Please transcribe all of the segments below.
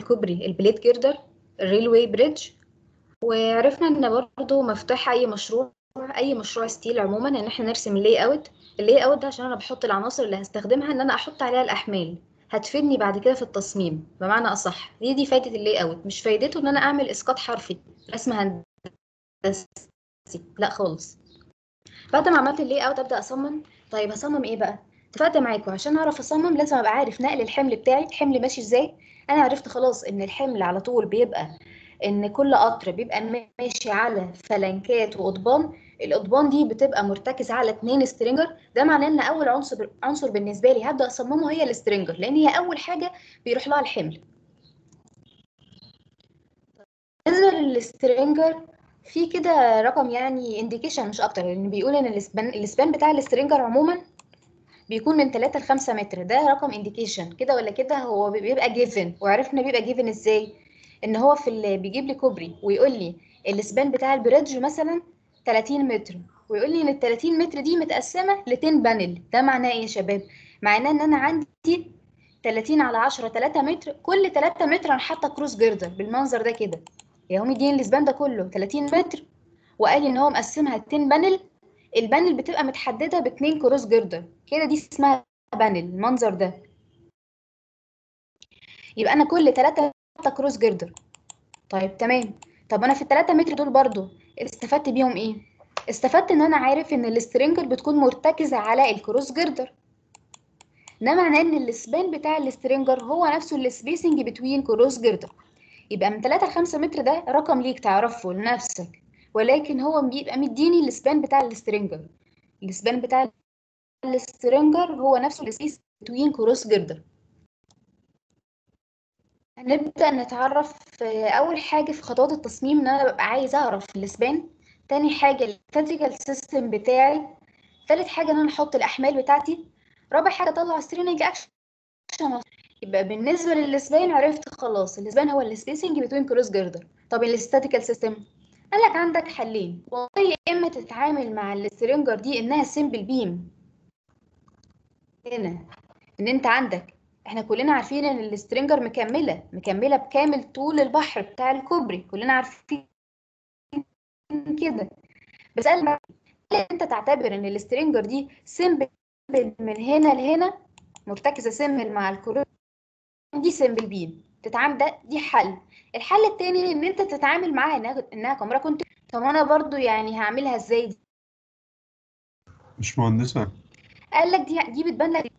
الكوبري ال plate girder ال railway bridge. وعرفنا إن برضه مفتاح أي مشروع أي مشروع steel عموما إن إحنا نرسم ال layout ال layout ده عشان أنا بحط العناصر اللي هستخدمها إن أنا أحط عليها الأحمال. هتفيدني بعد كده في التصميم بمعنى أصح. دي دي فايدة ال layout مش فايدته إن أنا أعمل إسقاط حرفي رسم هندسي. لا خالص. بعد ما عملت ال layout أبدأ أصمم. طيب هصمم إيه بقى؟ اتفقت معاكم عشان أعرف أصمم لازم أبقى عارف نقل الحمل بتاعي الحمل ماشي إزاي. أنا عرفت خلاص إن الحمل على طول بيبقى إن كل قطر بيبقى ماشي على فلنكات وقضبان القضبان دي بتبقى مرتكزة على اتنين stringer ده معناه إن أول عنصر عنصر بالنسبة لي هبدأ أصممه هي ال stringer لأن هي أول حاجة بيروح لها الحمل. بالنسبة لل stringer في كده رقم يعني indication مش أكتر لأن بيقول إن ال span بتاع ال stringer عموما بيكون من 3 ل 5 متر. ده رقم indication كده ولا كده؟ هو بيبقى given وعرفنا بيبقى given إزاي؟ إن هو في بيجيب لي كوبري ويقول لي ال span بتاع ال bridge مثلا 30 متر. ويقول لي إن ال 30 متر دي متقسمة ل 10 panel. ده معناه إيه يا شباب؟ معناه إن أنا عندي 30 على 10 3 متر. كل 3 متر أنا حاطة cross girder بالمنظر ده كده. يا هم مديني ال span ده كله 30 متر. وقال إن هو مقسمها 10 panel. ال panel بتبقى متحددة باتنين cross girder كده دي اسمها panel المنظر ده. يبقى أنا كل 3 cross girder طيب تمام. طب أنا في الثلاثة متر دول برضو استفدت بيهم إيه؟ استفدت إن أنا عارف إن ال stringer بتكون مرتكزة على ال cross girder ده معناه إن ال span بتاع ال stringer هو نفسه ال spacing between cross girder يبقى من 3 ل 5 متر ده رقم ليك تعرفه لنفسك. ولكن هو بيبقى مديني السبان بتاع السترينجر. السبان بتاع السترينجر هو نفسه ال space between cross girder هنبدأ نتعرف أول حاجة في خطوات التصميم إن أنا ببقى عايزة أعرف ال span. تاني حاجة ال statical system بتاعي. تالت حاجة إن أنا أحط الأحمال بتاعتي. رابع حاجة أطلع straining action. يبقى بالنسبة لل span عرفت خلاص ال span هو ال spacing between cross girder طب ال statical system قال لك عندك حلين. والله يا إما تتعامل مع ال stringer دي إنها simple beam هنا إن أنت عندك إحنا كلنا عارفين إن ال stringer مكملة مكملة بكامل طول البحر بتاع الكوبري. كلنا عارفين كده. بس قال أنت تعتبر إن ال stringer دي simple من هنا لهنا مرتكزة simple مع ال cross دي simple beam تتعامل ده دي حل. الحل التاني إن أنت تتعامل معاها إنها إنها كمرة continuous طب أنا برضو يعني هعملها إزاي دي؟ مش مهندسة. قال لك دي دي بتبان لك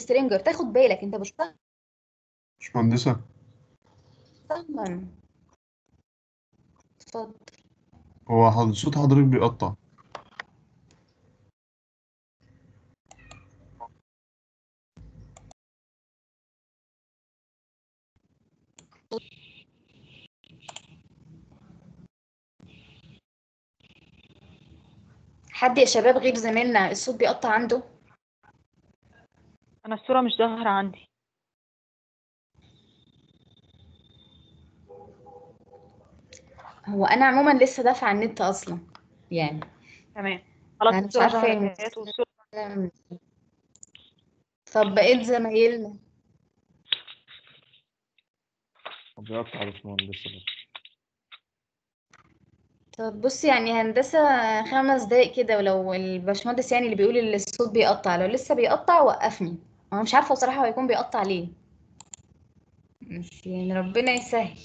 stringer تاخد بالك أنت مش مش مهندسة. فاهمة اتفضل. هو صوت حضرتك بيقطع. حد يا شباب غير زميلنا الصوت بيقطع عنده. أنا الصورة مش ظاهرة عندي. هو أنا عموما لسه دافعة النت أصلا يعني. تمام. خلاص ظهرت. اهيت والصورة طب بقيت زمايلنا. بيقطع بس مهندسة بس طب بص يعني هندسة خمس دقايق كده ولو الباشمهندس يعني اللي بيقول اللي الصوت بيقطع لو لسه بيقطع وقفني. أنا مش عارفة بصراحة هو هيكون بيقطع ليه. بس يعني ربنا يسهل.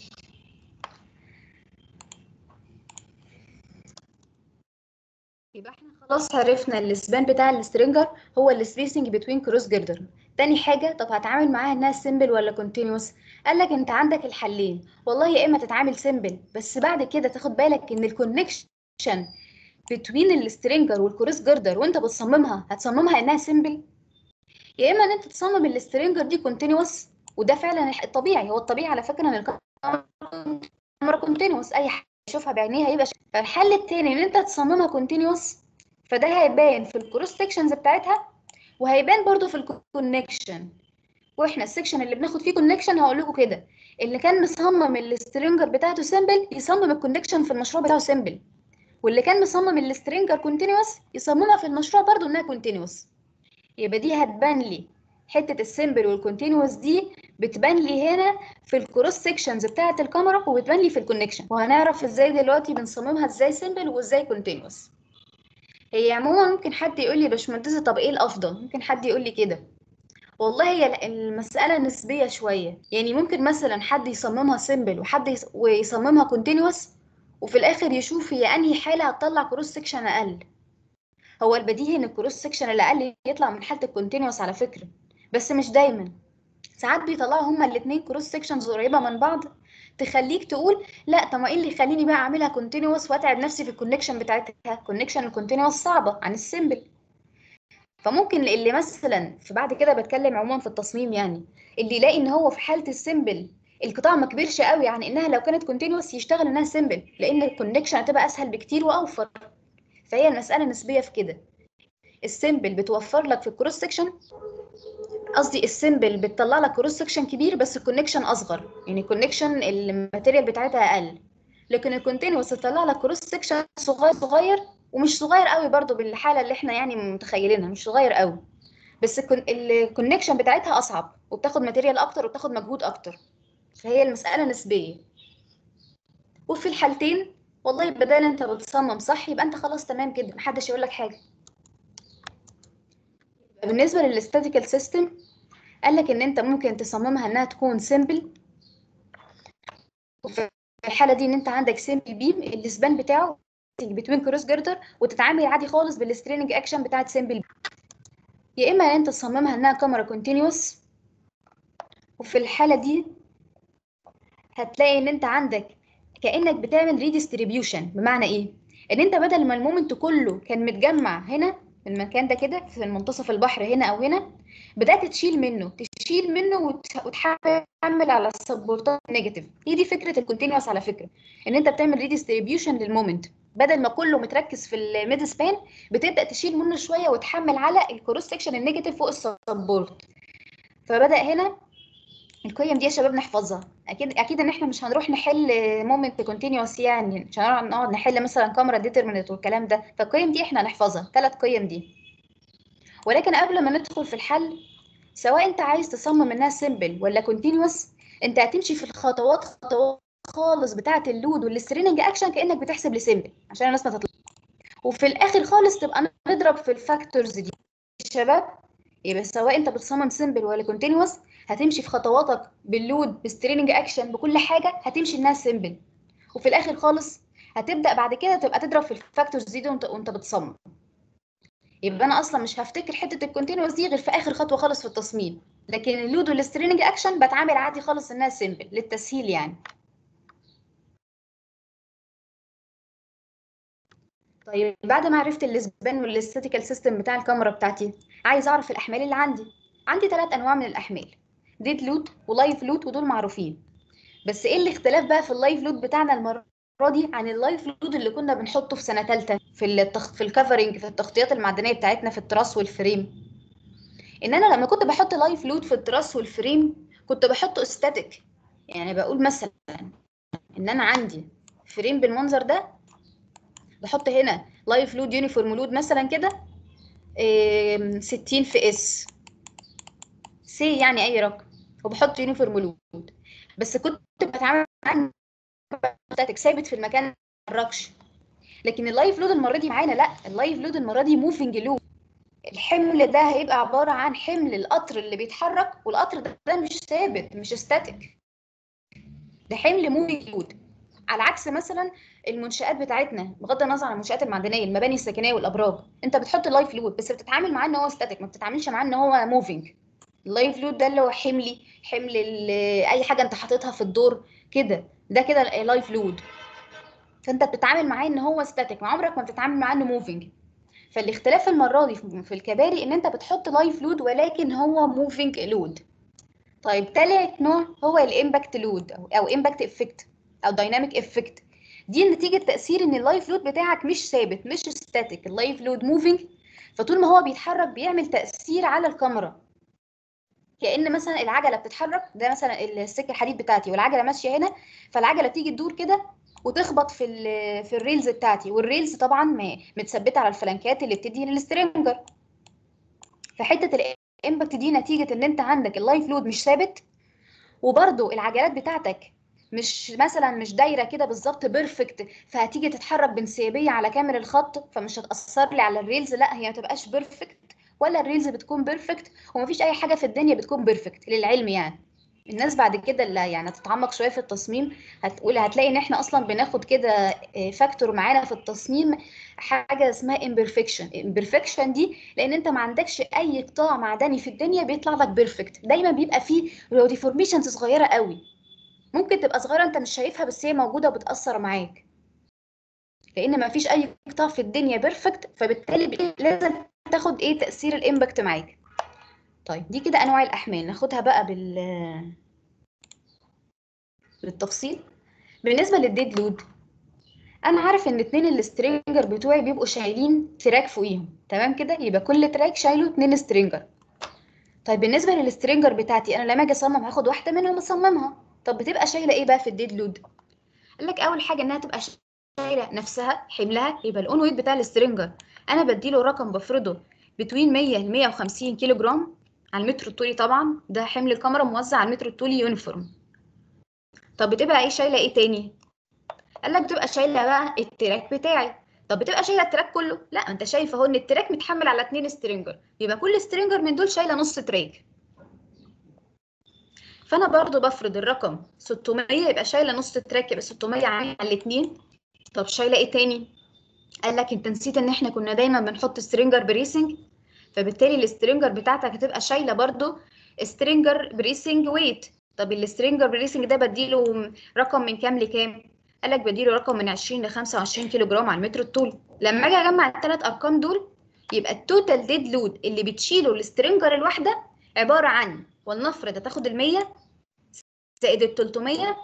يبقى إحنا خلاص عرفنا ال span بتاع ال stringer هو ال spacing between cross girder تاني حاجة طب هتعامل معاها إنها simple ولا continuous قال لك انت عندك الحلين. والله يا إما تتعامل simple بس بعد كده تاخد بالك إن ال connection between ال stringer وال cross girder وأنت بتصممها هتصممها إنها simple يا إما إن أنت تصمم ال stringer دي continuous وده فعلا الطبيعي هو الطبيعي على فكرة إن الكمرة continuous أي حد يشوفها بعينيها يبقى شايف. فالحل التاني إن أنت تصممها continuous فده هيبان في ال cross sections بتاعتها وهيبان برضو في ال connection وإحنا ال section اللي بناخد فيه connection هقول لكم كده. اللي كان مصمم ال stringer بتاعته simple يصمم ال connection في المشروع بتاعه simple واللي كان مصمم ال stringer continuous يصممها في المشروع برضو إنها continuous يبقى دي هتبان لي. حتة ال simple وال continuous دي بتبان لي هنا في ال cross sections بتاعة الكمرة وبتبان لي في ال connection وهنعرف إزاي دلوقتي بنصممها إزاي simple وإزاي continuous هي عموما ممكن حد يقول لي يا باشمهندسة طب إيه الأفضل؟ ممكن حد يقول لي كده. والله هي المسألة نسبية شوية. يعني ممكن مثلا حد يصممها simple وحد يص... ويصممها continuous وفي الآخر يشوف هي أنهي حالة هتطلع cross section أقل. هو البديهي إن ال cross section الأقل يطلع من حالة ال continuous على فكرة بس مش دايما. ساعات بيطلعوا هما الاتنين cross sections قريبة من بعض تخليك تقول لأ طب ما إيه اللي يخليني بقى أعملها continuous وأتعب نفسي في ال connection بتاعتها؟ connection ال continuous صعبة عن ال simple فممكن اللي مثلا في بعد كده بتكلم عموما في التصميم يعني اللي يلاقي إن هو في حالة ال simple القطاع ما كبرش قوي عن إنها لو كانت continuous يشتغل إنها simple لأن ال connection هتبقى أسهل بكتير وأوفر. فهي المسألة نسبيه في كده. ال simple بتوفر لك في ال cross section قصدي ال simple بتطلع لك cross section كبير بس ال connection أصغر يعني ال connection ال material بتاعتها أقل. لكن ال continuous تطلع لك cross section صغير صغير ومش صغير قوي برضو بالحالة اللي إحنا يعني متخيلينها مش صغير قوي. بس ال connection بتاعتها أصعب وبتاخد material أكتر وبتاخد مجهود أكتر. فهي المسألة نسبية. وفي الحالتين والله بدل أنت بتصمم صح يبقى أنت خلاص تمام كده محدش يقول لك حاجة. بالنسبة لل statical system قال لك إن أنت ممكن تصممها إنها تكون simple وفي الحالة دي إن أنت عندك simple beam ال span بتاعه between cross girder وتتعامل عادي خالص بال straining action بتاعت simple يا إما ان أنت تصممها إنها كمرة continuous وفي الحالة دي هتلاقي إن أنت عندك كأنك بتعمل redistribution بمعنى إيه؟ إن أنت بدل ما ال moment كله كان متجمع هنا في المكان ده كده في منتصف البحر هنا أو هنا بدأت تشيل منه تشيل منه وتحمل على السبورتات negative هي دي فكرة ال continuous على فكرة إن أنت بتعمل redistribution لل moment بدل ما كله متركز في ال mid span بتبدأ تشيل منه شوية وتحمل على ال cross section ال negative فوق ال support فبدأ هنا القيم دي يا شباب نحفظها. أكيد أكيد إن إحنا مش هنروح نحل moment continuous يعني مش هنقعد نحل مثلا كمرة indeterminate والكلام ده. فالقيم دي إحنا هنحفظها. ثلاث قيم دي. ولكن قبل ما ندخل في الحل سواء أنت عايز تصمم إنها simple ولا continuous أنت هتمشي في الخطوات خطوات خالص بتاعة ال load وال straining action كأنك بتحسب ل simple عشان الناس ما تطلع وفي الآخر خالص تبقى نضرب في ال factors دي. الشباب يبقى سواء أنت بتصمم simple ولا continuous هتمشي في خطواتك بال load بال straining action بكل حاجة هتمشي إنها simple وفي الآخر خالص هتبدأ بعد كده تبقى تضرب في ال factors دي وانت وأنت بتصمم. يبقى أنا أصلا مش هفتكر حتة ال continuous دي غير في آخر خطوة خالص في التصميم. لكن ال load وال straining action بتعامل عادي خالص إنها simple للتسهيل يعني. طيب بعد ما عرفت ال span وال statical system بتاع الكمرة بتاعتي عايز أعرف الأحمال اللي عندي. عندي ثلاث أنواع من الأحمال dead load و live load ودول معروفين. بس إيه الاختلاف بقى في ال live load بتاعنا المرة دي؟ عن ال live load اللي كنا بنحطه في سنة ثالثه في التخ... في ال covering في التغطيات المعدنية بتاعتنا في ال truss وال frame إن أنا لما كنت بحط live load في ال truss وال frame كنت بحطه static يعني بقول مثلا إن أنا عندي frame بالمنظر ده بحط هنا live load uniform load مثلا كده 60 في S C يعني أي رقم. وبحط uniform load بس كنت بتعامل static ثابت في المكان ما بيتحركش لكن ال live load المرة دي معانا لأ ال live load المرة دي moving load الحمل ده هيبقى عبارة عن حمل القطر اللي بيتحرك والقطر ده, ده مش ثابت مش static ده حمل moving load على عكس مثلا المنشآت بتاعتنا بغض النظر عن المنشآت المعدنية المباني السكنيه والأبراج. أنت بتحط live load بس بتتعامل معاه إن هو static ما بتتعاملش معاه إن هو moving ال live load ده اللي هو حملي حمل أي حاجة أنت حاططها في الدور كده. ده كده live load فأنت بتتعامل معاه إن هو static ما عمرك ما بتتعامل معاه إنه moving فالاختلاف المرة دي في الكباري إن أنت بتحط live load ولكن هو moving load طيب تالت نوع هو ال impact load أو impact effect أو dynamic effect دي نتيجة تأثير إن ال live load بتاعك مش ثابت مش static ال live load moving فطول ما هو بيتحرك بيعمل تأثير على الكمرة. كأن مثلا العجلة بتتحرك ده مثلا السكة الحديد بتاعتي والعجلة ماشية هنا فالعجلة بتيجي تدور كده وتخبط في في ال rails بتاعتي. وال rails طبعا متثبتة على الفلانكات اللي بتدي لل stringer فحتة ال impact دي نتيجة إن أنت عندك ال live load مش ثابت وبرده العجلات بتاعتك مش مثلا مش دايرة كده بالظبط perfect فهتيجي تتحرك بانسيابية على كامل الخط فمش هتأثر لي على ال rails لا هي ما تبقاش perfect ولا ال rails بتكون perfect ومفيش أي حاجة في الدنيا بتكون perfect للعلم يعني. الناس بعد كده اللي يعني تتعمق شوية في التصميم هتقول هتلاقي إن إحنا أصلا بناخد كده factor معانا في التصميم حاجة اسمها imperfection. imperfection دي لأن أنت ما عندكش أي قطاع معدني في الدنيا بيطلع لك perfect دايما بيبقى فيه deformations صغيرة قوي. ممكن تبقى صغيرة أنت مش شايفها بس هي موجودة وبتأثر معاك. لأن ما فيش أي قطاع في الدنيا perfect فبالتالي لازم تاخد إيه تأثير ال impact معاك. طيب دي كده أنواع الأحمال. ناخدها بقى بال بالتفصيل. بالنسبة لل dead load أنا عارف إن اتنين ال stringer بتوعي بيبقوا شايلين track فوقيهم. تمام كده؟ يبقى كل track شايله اتنين stringer طيب بالنسبة لل stringer بتاعتي أنا لما أجي أصمم هاخد واحدة منهم أصممها. طب بتبقى شايلة إيه بقى في ال dead load؟ قال لك أول حاجة إنها تبقى شايلة نفسها حملها يبقى ال own weight بتاع ال stringer. أنا بديله رقم بفرضه between 100 ل 150 كيلو جرام على المتر الطولي طبعا. ده حمل الكمرة موزع على المتر الطولي uniform طب بتبقى إيه شايلة إيه تاني؟ قال لك بتبقى شايلة بقى ال track بتاعي. طب بتبقى شايلة ال track كله؟ لا أنت شايف أهو إن ال track متحمل على اتنين stringer. يبقى كل stringer من دول شايلة نص track. فأنا برضو بفرض الرقم. 600 يبقى شايلة نص track يبقى 600 على الاثنين طب شايلة إيه تاني؟ قال لك أنت نسيت إن إحنا كنا دايما بنحط stringer bracing فبالتالي ال stringer بتاعتك هتبقى شايلة برضو stringer bracing weight طب ال stringer bracing ده بديله رقم من كام لكام؟ قال لك بديله رقم من 20 ل 25 كيلو جرام على المتر الطولي لما أجي أجمع الثلاث أرقام دول يبقى ال total dead load اللي بتشيله ال stringer الواحدة عبارة عن ولنفرض هتاخد ال 100 زائد ال 300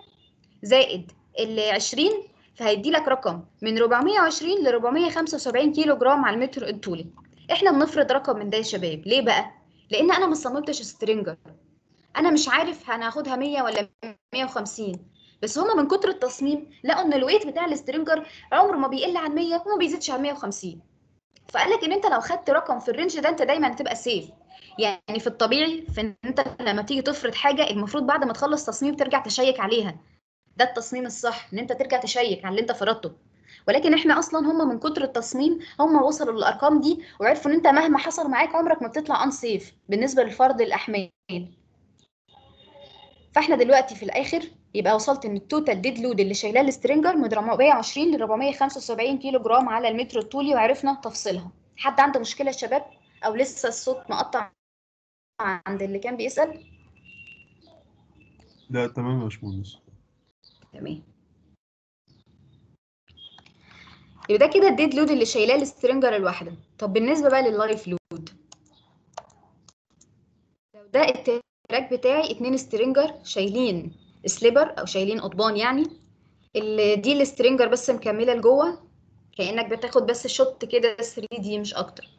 زائد ال 20 فهيدي لك رقم من 420 ل 475 كيلو جرام على المتر الطولي. إحنا بنفرض رقم من ده يا شباب. ليه بقى؟ لأن أنا ما صممتش stringer. أنا مش عارف هناخدها 100 ولا 150 بس هما من كتر التصميم لقوا إن ال weight بتاع ال stringer عمره ما بيقل عن 100 وما بيزيدش عن 150 فقال لك إن أنت لو خدت رقم في ال range ده أنت دايما هتبقى safe يعني في الطبيعي في إن أنت لما تيجي تفرض حاجة المفروض بعد ما تخلص تصميم ترجع check عليها. ده التصميم الصح إن أنت ترجع check على اللي أنت فرضته. ولكن إحنا أصلا هم من كتر التصميم هم وصلوا للأرقام دي وعرفوا إن أنت مهما حصل معاك عمرك ما بتطلع unsafe بالنسبة لفرض الأحمال. فإحنا دلوقتي في الآخر يبقى وصلت إن ال total dead load اللي شايلاه ال stringer من 420 ل 475 كيلو جرام على المتر الطولي وعرفنا تفصيلها. حد عنده مشكلة يا شباب؟ أو لسه الصوت مقطع عند اللي كان بيسأل؟ لا تمام يا باشمهندس. تمام. يبقى ده كده ال dead load اللي شايلاه ال stringer الواحدة. طب بالنسبة بقى لل live load. لو ده ال track بتاعي اتنين stringer شايلين sleeper أو شايلين قضبان يعني. ال- دي ال stringer بس مكملة لجوه. كأنك بتاخد بس shot كده 3D مش أكتر.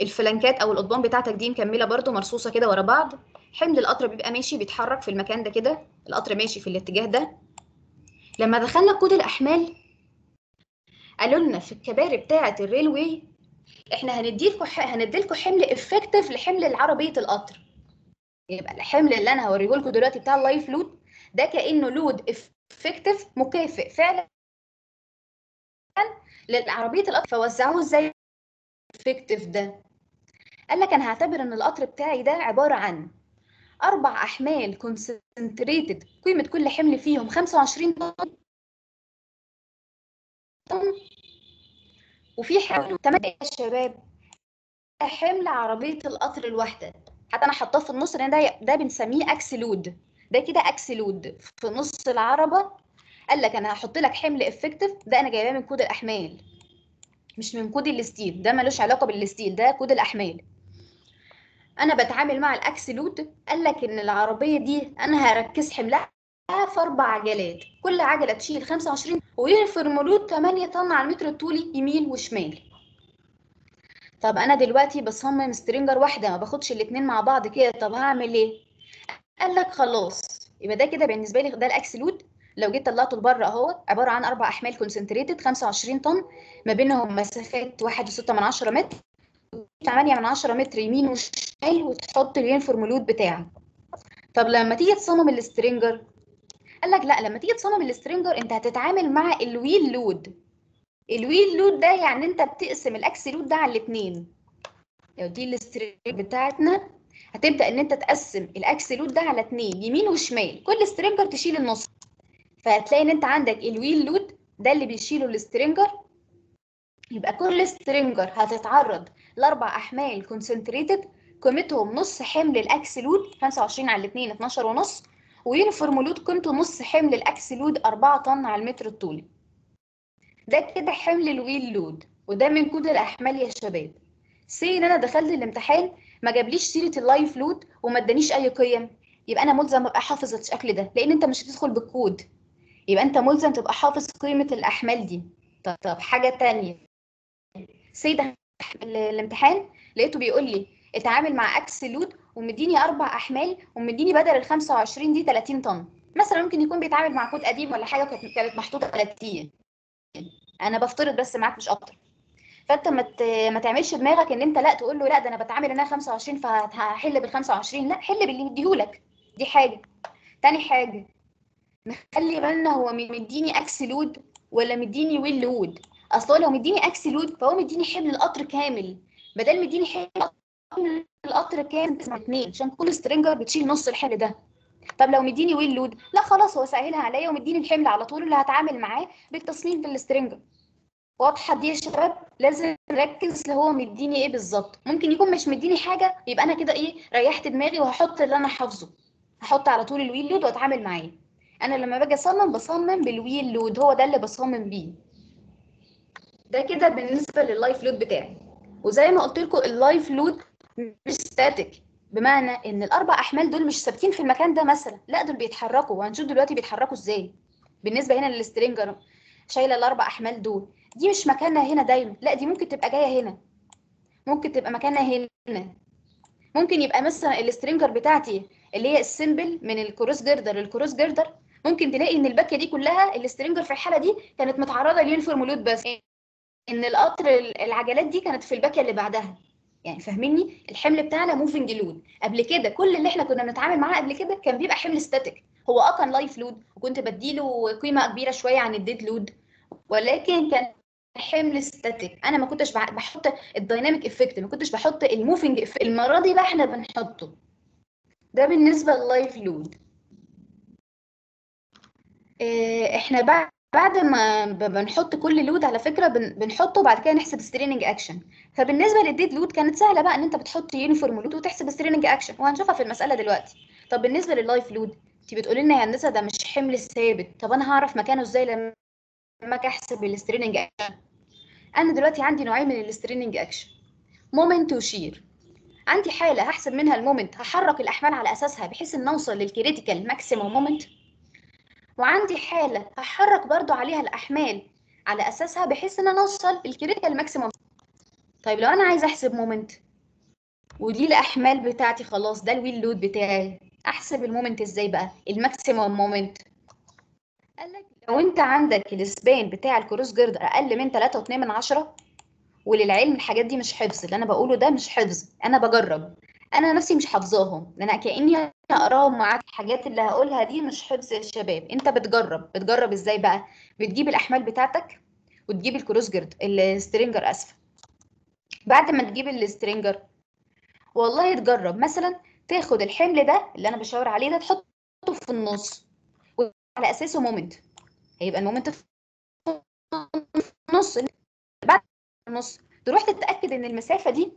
الفلانكات أو القضبان بتاعتك دي مكملة برده مرصوصة كده ورا بعض. حمل القطر بيبقى ماشي بيتحرك في المكان ده كده. القطر ماشي في الاتجاه ده. لما دخلنا كود الأحمال قالوا لنا في الكباري بتاعة ال railway إحنا ح... هنديلكوا حمل effective لحمل عربية القطر. يبقى الحمل اللي أنا هوريه لكم دلوقتي بتاع ال live load ده كأنه load effective مكافئ فعلا لعربيه القطر. فوزعوه إزاي؟ effective ده. قال لك أنا هعتبر إن القطر بتاعي ده عبارة عن أربع أحمال concentrated قيمة كل حمل فيهم 25 طن وفي حمل 8 يا شباب حمل عربية القطر الواحدة. حتى أنا حاطاه في النص لأن ده ده بنسميه axle load ده كده axle load في نص العربة قال لك أنا هحط لك حمل effective ده أنا جايباه من كود الأحمال. مش من كود ال steel ده ملوش علاقة بال steel ده كود الأحمال. أنا بتعامل مع ال axle load قال لك إن العربية دي أنا هركز حملها في أربع عجلات. كل عجلة تشيل 25 و uniform load 8 طن على المتر الطولي يمين وشمال. طب أنا دلوقتي بصمم stringer واحدة ما باخدش الاثنين مع بعض كده طب هعمل إيه؟ قال لك خلاص. يبقى ده كده بالنسبة لي ده ال axle load لو جيت طلعته لبره أهو عبارة عن أربع أحمال concentrated 25 طن ما بينهم مسافات 1.6 من 10 متر 8 من 10 متر يمين وشمال وتحط ال uniform load بتاعك طب لما تيجي تصمم ال stringer؟ قال لك لا لما تيجي تصمم ال stringer أنت هتتعامل مع ال wheel load ال wheel load ده يعني أنت بتقسم ال axle load ده على الاثنين. لو دي ال stringer بتاعتنا هتبدأ إن أنت تقسم ال axle load ده على اتنين يمين وشمال. كل stringer تشيل النص. فهتلاقي ان انت عندك ال wheel load ده اللي بيشيله ال stringer. يبقى كل stringer هتتعرض لأربع أحمال concentrated قيمتهم نص حمل ال axle load 25 على الاثنين 12 ونص و uniform load قيمته نص حمل ال axle load 4 طن على المتر الطولي ده كده حمل ال wheel load وده من كود الأحمال يا شباب. say ان أنا دخلت الامتحان ما جابليش سيرة ال live load وما ادانيش أي قيم. يبقى أنا ملزم ابقى حافظ الشكل ده لأن أنت مش هتدخل بالكود. يبقى انت ملزم تبقى حافظ قيمة الأحمال دي. طب, طب حاجة تانية. say ده الامتحان لقيته بيقول لي اتعامل مع axle load ومديني أربع أحمال ومديني بدل ال 25 دي 30 طن. مثلا ممكن يكون بيتعامل مع كود قديم ولا حاجة كانت كانت محطوطة 30 أنا بفترض بس معاك مش أكتر. فأنت ما ما تعملش دماغك إن أنت لا تقول له لا ده أنا بتعامل ان أنا 25 فهحل بال 25 لا حل باللي مديهولك دي حاجة. تاني حاجة نخلي بالنا هو مديني axle load ولا مديني wheel load؟ أصل هو لو مديني axle load فهو مديني حمل القطر كامل. بدل مديني حمل القطر كامل اثنين عشان كل stringer بتشيل نص الحمل ده. طب لو مديني wheel load؟ لا خلاص هو سهلها عليا ومديني الحمل على طول اللي هتعامل معاه بالتصميم بال stringer واضحه دي يا شباب؟ لازم نركز هو مديني إيه بالظبط. ممكن يكون مش مديني حاجة يبقى أنا كده إيه ريحت دماغي وهحط اللي أنا حافظه. هحط على طول ال wheel load وأتعامل معاه. أنا لما باجي أصمم بصمم بال wheel load هو ده اللي بصمم بيه. ده كده بالنسبة لل live load بتاعي. وزي ما قلت لكم ال live load مش static بمعنى إن الأربع أحمال دول مش ثابتين في المكان ده مثلا. لا دول بيتحركوا. وهنشوف دلوقتي بيتحركوا إزاي. بالنسبة هنا لل stringer شايلة الأربع أحمال دول. دي مش مكانها هنا دايما. لا دي ممكن تبقى جاية هنا. ممكن تبقى مكانها هنا. ممكن يبقى مثلا ال stringer بتاعتي اللي هي ال simple من ال cross girder لل cross girder ممكن تلاقي إن الباكية دي كلها ال stringer في الحاله دي كانت متعرضة ل uniform load بس. إن القطر العجلات دي كانت في الباكية اللي بعدها. يعني فاهميني؟ الحمل بتاعنا moving load قبل كده كل اللي إحنا كنا بنتعامل معاه قبل كده كان بيبقى حمل static هو أه كان live load وكنت بديله قيمة كبيرة شوية عن ال dead load ولكن كان حمل static أنا ما كنتش بحط ال dynamic effect ما كنتش بحط ال moving المرة دي بقى إحنا بنحطه. ده بالنسبة لل live load إحنا بعد بعد ما بنحط كل load على فكرة بنحطه وبعد كده نحسب straining action. فبالنسبة لل dead load كانت سهلة بقى إن أنت بتحط uniform load وتحسب straining action. وهنشوفها في المسألة دلوقتي. طب بالنسبة لل live load انت بتقولي لنا يا هندسة ده مش حمل ثابت. طب أنا هعرف مكانه إزاي لما أحسب ال straining action؟ أنا دلوقتي عندي نوعين من ال straining action. moment و shear. عندي حالة هحسب منها ال moment هحرك الأحمال على أساسها بحيث إن أوصل لل critical maximum moment. وعندي حالة هحرك برضو عليها الأحمال على أساسها بحيث إن أنا أوصل ال critical maximum طيب لو أنا عايزة أحسب moment ودي الأحمال بتاعتي خلاص ده ال wheel load بتاعي. أحسب ال moment إزاي بقى؟ ال maximum moment قال لك لو أنت عندك ال span بتاع ال cross girder أقل من 3.2 من عشرة وللعلم الحاجات دي مش حفظ اللي أنا بقوله ده مش حفظ أنا بجرب. أنا نفسي مش حافظاهم أنا كأني اقراهم معاك الحاجات اللي هقولها دي مش حفظ يا شباب أنت بتجرب بتجرب إزاي بقى؟ بتجيب الأحمال بتاعتك وتجيب ال cross girder ال stringer اسفه بعد ما تجيب ال stringer والله تجرب. مثلا تاخد الحمل ده اللي أنا بشاور عليه ده تحطه في النص وعلى أساسه moment. هيبقى ال moment في النص. بعد النص تروح تتأكد إن المسافة دي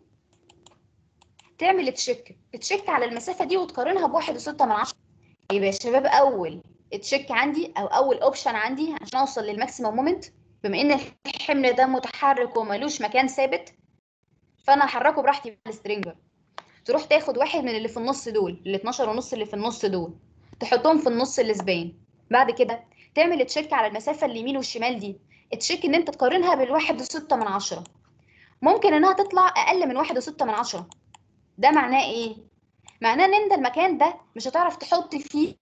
تعمل check. check على المسافة دي وتقارنها بواحد وستة من عشرة. يبقى يا شباب أول check عندي أو أول option عندي عشان أوصل لل maximum moment بما إن الحمل ده متحرك وملوش مكان ثابت فأنا هحركه براحتي بال stringer تروح تاخد واحد من اللي في النص دول ال 12 ونص اللي في النص دول تحطهم في النص ال span بعد كده تعمل check على المسافة اليمين والشمال دي. check إن أنت تقارنها بالواحد وستة من عشرة. ممكن إنها تطلع أقل من واحد وستة من عشرة. ده معناه إيه؟ معناه إن أنت المكان ده مش هتعرف تحط فيه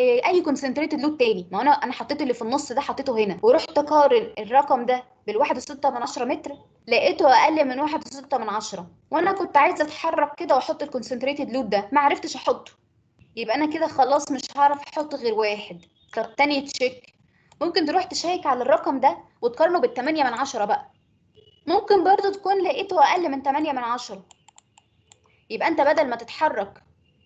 أي concentrated load تاني. ما أنا أنا حطيت اللي في النص ده حطيته هنا. ورحت اقارن الرقم ده بالواحد وستة من عشرة متر لقيته أقل من واحد وستة من عشرة. وأنا كنت عايزة أتحرك كده وأحط ال concentrated load ده. ما عرفتش أحطه. يبقى أنا كده خلاص مش هعرف أحط غير واحد. طب تاني check. ممكن تروح check على الرقم ده وتقارنه بالتمانية من عشرة بقى. ممكن برضو تكون لقيته أقل من تمانية من عشرة. يبقى انت بدل ما تتحرك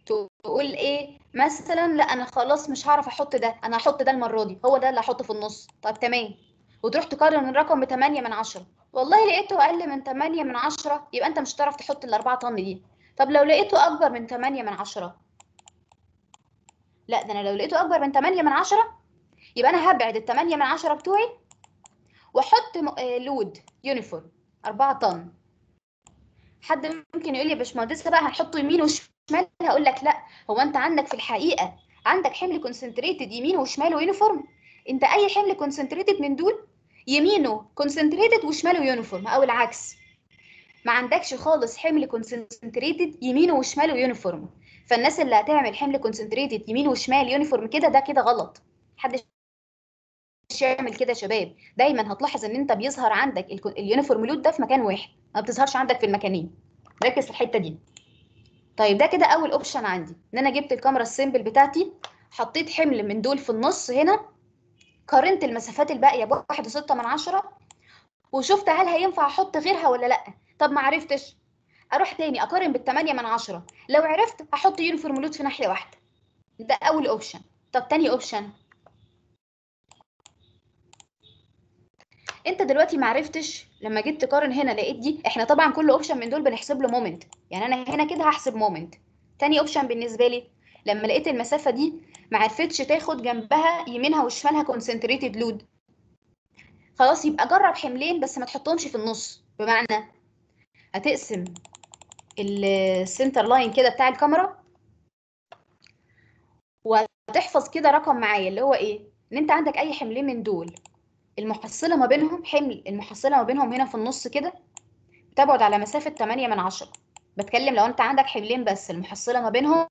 تقول إيه مثلا لا أنا خلاص مش هعرف أحط ده أنا هحط ده المرة دي هو ده اللي هحطه في النص. طب تمام. وتروح تقارن الرقم ب 8 من 10 والله لقيته أقل من 8 من 10 يبقى أنت مش هتعرف تحط ال 4 طن دي. طب لو لقيته أكبر من 8 من 10 لا ده أنا لو لقيته أكبر من 8 من 10 يبقى أنا هبعد ال 8 من 10 بتوعي وأحط load uniform 4 طن. حد ممكن يقول لي يا باشمهندسة بقى هنحطه يمين وشمال؟ هقول لك لا هو انت عندك في الحقيقة عندك حمل concentrated يمين وشمال و uniform؟ انت أي حمل concentrated من دول يمينه كونسنتريتد وشماله uniform أو العكس. ما عندكش خالص حمل concentrated يمينه وشماله uniform فالناس اللي هتعمل حمل كونسنتريتد يمين وشمال uniform كده ده كده غلط. محدش يعمل كده يا شباب. دايما هتلاحظ إن أنت بيظهر عندك ال uniform load ده في مكان واحد ما بتظهرش عندك في المكانين. ركز في الحتة دي. طيب ده كده أول option عندي. إن أنا جبت الكمرة ال simple بتاعتي حطيت حمل من دول في النص هنا قارنت المسافات الباقية من عشرة وشفت هل هينفع أحط غيرها ولا لأ. طب ما عرفتش. أروح تاني أقارن بالتمانية من عشرة. لو عرفت أحط uniform load في ناحية واحدة. ده أول option طب تاني option انت دلوقتي ما عرفتش لما جيت تقارن هنا لقيت دي إحنا طبعا كل option من دول بنحسب له moment يعني أنا هنا كده هحسب moment تاني option بالنسبة لي لما لقيت المسافة دي ما عرفتش تاخد جنبها يمينها وشمالها concentrated load خلاص يبقى جرب حملين بس ما تحطهمش في النص. بمعنى هتقسم ال center line كده بتاع الكمرة وهتحفظ كده رقم معايا اللي هو إيه؟ إن أنت عندك أي حملين من دول. المحصلة ما بينهم حمل المحصلة ما بينهم هنا في النص كده بتبعد على مسافة 8 من 10 بتكلم لو انت عندك حملين بس المحصلة ما بينهم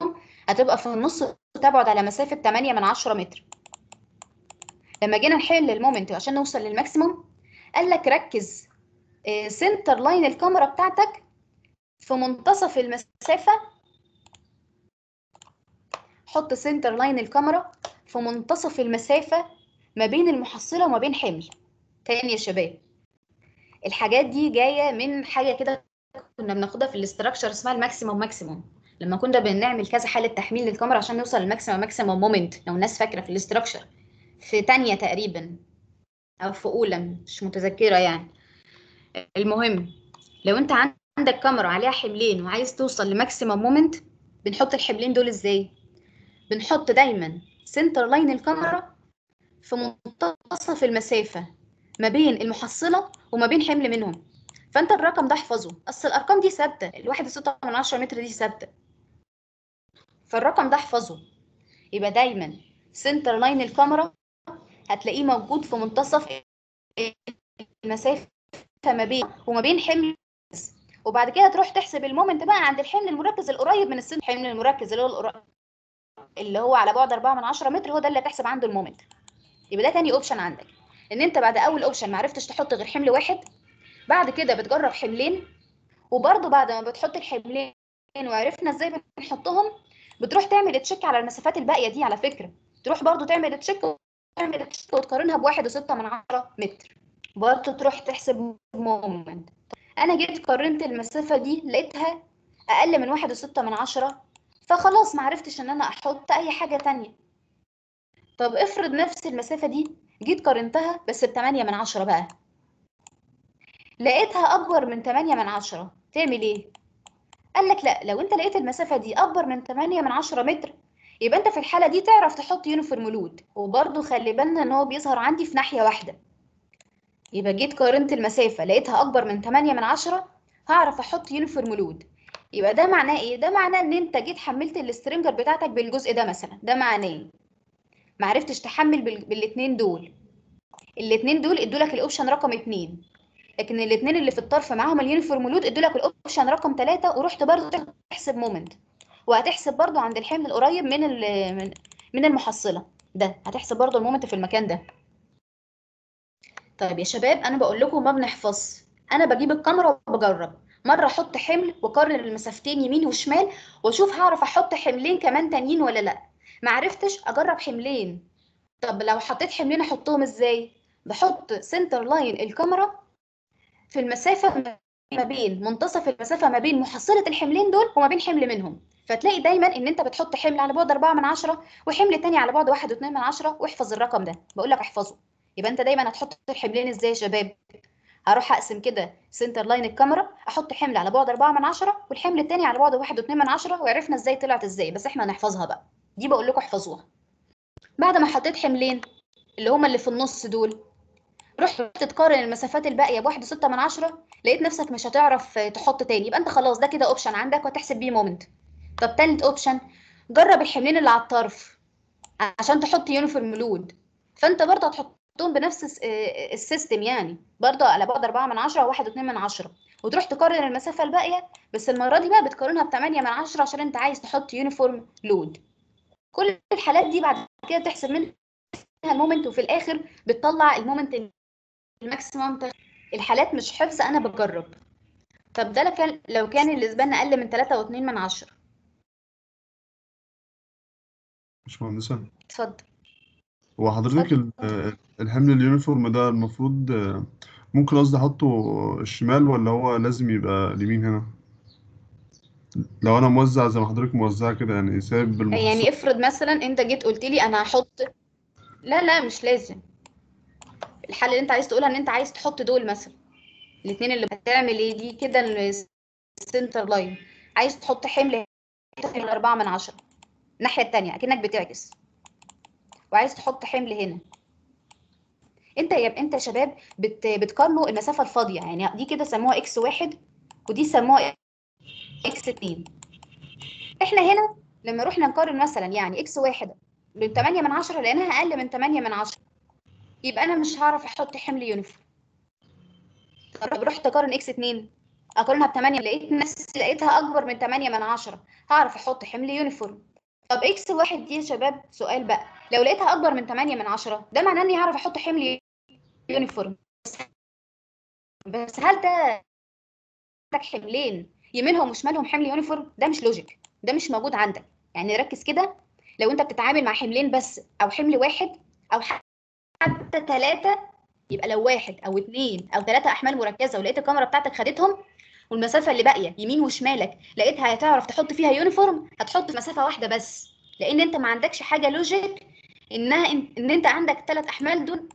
هتبقى في النص تبعد على مسافة 8 من 10 متر. لما جينا نحل ال moment عشان نوصل لل maximum قال لك ركز آه، center line الكمرة بتاعتك في منتصف المسافة. حط center line الكمرة في منتصف المسافة. ما بين المحصلة وما بين حمل. تاني يا شباب. الحاجات دي جاية من حاجة كده كنا بناخدها في ال structure اسمها ال maximum maximum. لما كنا بنعمل كذا حالة تحميل للكمرة عشان نوصل لل maximum maximum moment لو الناس فاكرة في ال structure. في تانية تقريبا أو في أولى مش متذكرة يعني. المهم لو أنت عندك كمرة عليها حملين وعايز توصل ل maximum moment بنحط الحملين دول إزاي؟ بنحط دايما center line الكمرة في منتصف المسافة ما بين المحصلة وما بين حمل منهم. فأنت الرقم ده احفظه. أصل الأرقام دي ثابتة. الواحد وستة من عشرة متر دي ثابتة. فالرقم ده احفظه. يبقى دايما center line الكمرة هتلاقيه موجود في منتصف المسافة ما بين وما بين حمل وبعد كده تروح تحسب ال moment بقى عند الحمل المركز القريب من ال center الحمل المركز اللي هو القريب اللي هو على بعد 4 من 10 متر هو ده اللي هتحسب عنده ال moment. يبقى ده تاني option عندك. إن أنت بعد أول option ما عرفتش تحط غير حمل واحد بعد كده بتجرب حملين وبرده بعد ما بتحط الحملين وعرفنا إزاي بنحطهم بتروح تعمل check على المسافات الباقية دي على فكرة. تروح برده تعمل check تعمل check وتقارنها بواحد وستة من عشرة متر. برضه تروح تحسب moment أنا جيت قارنت المسافة دي لقيتها أقل من واحد وستة من عشرة فخلاص ما عرفتش إن أنا أحط أي حاجة تانية. طب افرض نفس المسافة دي جيت قارنتها بس ب 8 من عشرة بقى. لقيتها أكبر من 8 من عشرة تعمل إيه؟ قال لك لا لو أنت لقيت المسافة دي أكبر من 8 من 10 متر يبقى أنت في الحالة دي تعرف تحط uniform load. وبرده خلي بالنا إن هو بيظهر عندي في ناحية واحدة. يبقى جيت قارنت المسافة لقيتها أكبر من 8 من 10 هعرف أحط uniform load. يبقى ده معناه إيه؟ ده معناه إن أنت جيت حملت ال stringer بتاعتك بالجزء ده مثلا. ده معناه إيه؟ ما عرفتش تحمل بال... بالاثنين دول. الاثنين دول ادوا لك ال option رقم اتنين. لكن الاثنين اللي في الطرف معاهم ال uniform load ادوا لك ال option رقم ثلاثة ورحت برضه تحسب moment وهتحسب برضه عند الحمل القريب من ال- من من المحصلة. ده هتحسب برضه ال moment في المكان ده. طيب يا شباب أنا بقول لكم ما بنحفظ أنا بجيب الكمرة وبجرب. مرة أحط حمل وأقارن المسافتين يمين وشمال وأشوف هعرف أحط حملين كمان تانيين ولا لأ. ما عرفتش أجرب حملين. طب لو حطيت حملين أحطهم إزاي؟ بحط center line الكمرة في المسافة ما بين منتصف المسافة ما بين محصلة الحملين دول وما بين حمل منهم. فتلاقي دايما إن أنت بتحط حمل على بعد 4 من 10 وحمل تاني على بعد 1 و2 من 10 واحفظ الرقم ده. بقول لك احفظه. يبقى أنت دايما هتحط الحملين إزاي يا شباب؟ هروح أقسم كده center line الكمرة أحط حمل على بعد 4 من 10 والحمل التاني على بعد 1 و2 من 10 وعرفنا إزاي طلعت إزاي. بس إحنا هنحفظها بقى. دي بقول لكم احفظوها. بعد ما حطيت حملين اللي هما اللي في النص دول رحت تقارن المسافات الباقية بواحد وستة من عشرة لقيت نفسك مش هتعرف تحط تاني. يبقى انت خلاص ده كده option عندك وهتحسب بيه moment طب تالت option جرب الحملين اللي على الطرف عشان تحط uniform load فانت برضه هتحطهم بنفس الس- آه، ال system يعني. برضه على بعد 4 من 10 وواحد واتنين من 10 وتروح تقارن المسافة الباقية بس المرة دي بقى بتقارنها ب 8 من 10 عشان انت عايز تحط uniform load كل الحالات دي بعد كده تحسب منها ال moment وفي الآخر بتطلع ال moment ال maximum الحالات مش حفظ أنا بجرب. طب ده لو كان لو كان ال span أقل من 3 و2 من 10 باشمهندسة. اتفضل. هو حضرتك آه، الحمل ال uniform ده المفروض آه، ممكن قصدي أحطه الشمال ولا هو لازم يبقى اليمين هنا؟ لو أنا موزع زي ما حضرتك موزعة كده يعني سايب بالمحصول يعني افرض مثلا أنت جيت قلت لي أنا هحط لا لا مش لازم. الحل اللي أنت عايز تقولها إن أنت عايز تحط دول مثلا. الاثنين اللي هتعمل إيه؟ دي كده ال center line عايز تحط حمل من 4 من 10 الناحية الثانية أكنك بتعكس. وعايز تحط حمل هنا. أنت يا أنت يا شباب بت... بتقارنوا المسافة الفاضية. يعني دي كده سموها X واحد ودي سموها X 2 إحنا هنا لما رحنا نقارن مثلا يعني X واحد من 8 من 10 لقيناها أقل من 8 من 10 يبقى أنا مش هعرف أحط حمل uniform طب رحت أقارن X 2 أقارنها ب 8 لقيت نفس لقيتها أكبر من 8 من 10 هعرف أحط حمل uniform طب X واحد دي يا شباب سؤال بقى. لو لقيتها أكبر من 8 من 10 ده معناه إني هعرف أحط حمل uniform بس بس هل ده عندك حملين؟ يمينهم وشمالهم حمل uniform ده مش logic ده مش موجود عندك. يعني ركز كده لو انت بتتعامل مع حملين بس أو حمل واحد أو حتى ثلاثة يبقى لو واحد أو اتنين أو ثلاثة أحمال مركزة ولقيت الكمرة بتاعتك خدتهم والمسافة اللي باقية يمين وشمالك لقيتها هتعرف تحط فيها uniform هتحط في مسافة واحدة بس. لأن أنت ما عندكش حاجة logic إنها ان, أنت عندك ثلاث أحمال دول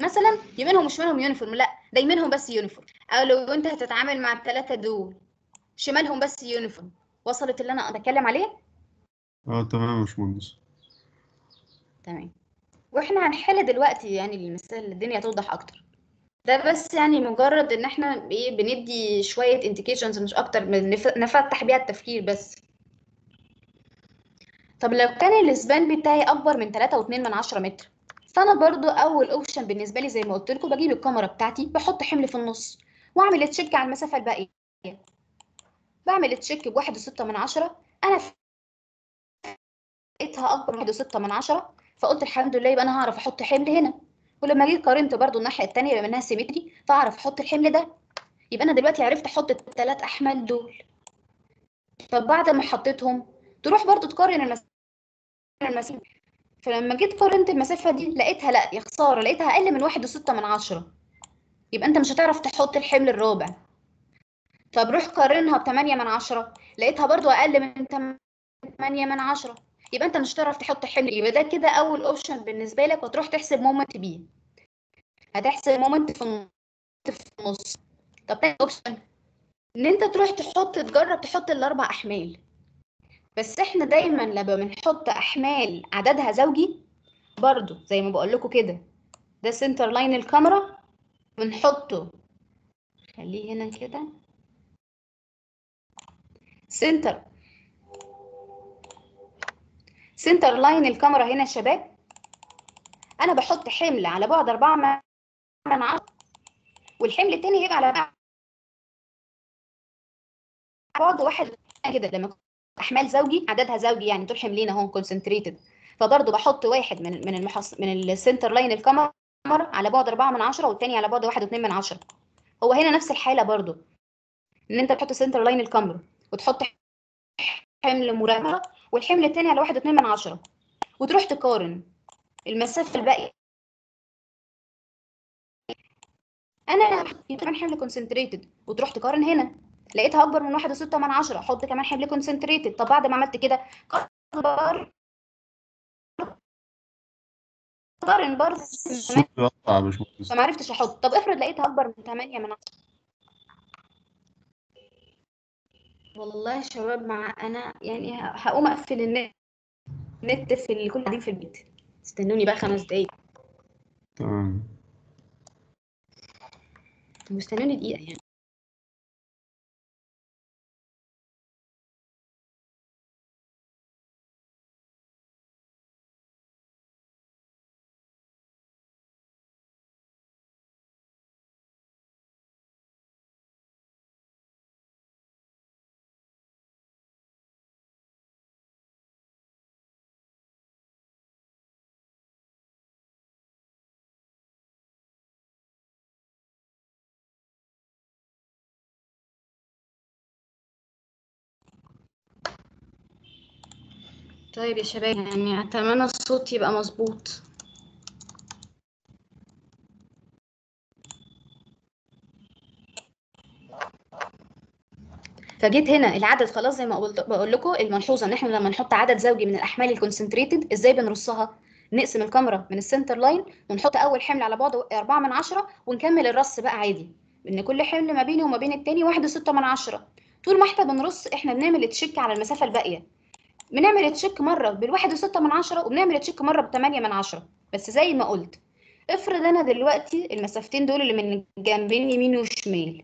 مثلا يمينهم وشمالهم uniform لأ ده يمينهم بس uniform. أو لو أنت هتتعامل مع الثلاثة دول شمالهم بس uniform وصلت اللي أنا بتكلم عليه؟ آه تمام يا باشمهندس. تمام. وإحنا هنحل دلوقتي يعني المثال الدنيا توضح أكتر. ده بس يعني مجرد إن إحنا إيه بندي شوية indications مش أكتر من نف- نفتح بيها التفكير بس. طب لو كان ال span بتاعي أكبر من 3 و2 من 10 متر فأنا برضو أول option بالنسبة لي زي ما قلت لكم بجيب الكمرة بتاعتي بحط حمل في النص وأعمل check على المسافة الباقية. بعمل check بواحد وستة من عشرة. أنا لقيتها أكبر من واحد وستة من عشرة فقلت الحمد لله يبقى أنا هعرف أحط حمل هنا. ولما جيت قارنت برضو الناحية التانية بما إنها سيمتري فأعرف أحط الحمل ده. يبقى أنا دلوقتي عرفت أحط الثلاث أحمال دول. طب بعد ما حطيتهم تروح برضو تقارن المس- المسافة. فلما جيت قارنت المسافة دي لقيتها لا يا خسارة لقيتها أقل من واحد وستة من عشرة. يبقى أنت مش هتعرف تحط الحمل الرابع. طب روح قارنها ب 8 من عشرة. لقيتها برضو أقل من 8 من عشرة. يبقى أنت مش هتعرف تحط حمل يبقى ده كده أول option بالنسبة لك وتروح تحسب moment بيه هتحسب moment في النص طب تاني option إن أنت تروح تحط تجرب تحط الأربع أحمال. بس إحنا دايما لما بنحط أحمال عددها زوجي برضو زي ما بقول لكم كده ده center line الكمرة بنحطه. خليه هنا كده. center center line الكمرة هنا يا شباب. أنا بحط حمل على بعد 4 من عشرة والحمل التاني هيبقى على بعد واحد كده. لما أحمال زوجي عددها زوجي يعني دول حملين أهو concentrated فبرضه بحط واحد من من المحص من ال center line الكمرة على بعد 4 من عشرة والتاني على بعد واحد واتنين من عشرة. هو هنا نفس الحالة برضه إن أنت تحط center line الكمرة. وتحط حمل مرمى والحمل التاني على واحد اتنين من عشرة. وتروح تقارن المسافة الباقية. حطيت كمان حمل concentrated وتروح تقارن هنا. لقيتها أكبر من واحد وستة من عشرة. حط كمان حمل concentrated طب بعد ما عملت كده قارن قارن برضه فما عرفتش أحط. طب افرض لقيتها أكبر من 8 من 10 والله يا شباب مع أنا يعني هقوم أقفل النت النت في ال- كل قاعدين في البيت. استنوني بقى خمس دقايق. تمام. واستنوني دقيقة يعني. طيب يا شباب يعني أتمنى الصوت يبقى مظبوط. فجيت هنا العدد خلاص زي ما بقول لكم الملحوظة إن إحنا لما نحط عدد زوجي من الأحمال ال concentrated إزاي بنرصها؟ نقسم الكمرة من ال center line ونحط أول حمل على بعد 4 من عشرة ونكمل الرص بقى عادي. إن كل حمل ما بيني وما بين التاني واحد وستة من عشرة. طول ما إحنا بنرص إحنا بنعمل check على المسافة الباقية. بنعمل check مرة بالواحد وستة من عشرة وبنعمل check مرة بتمانية من عشرة. بس زي ما قلت افرض أنا دلوقتي المسافتين دول اللي من جنبين يمين وشمال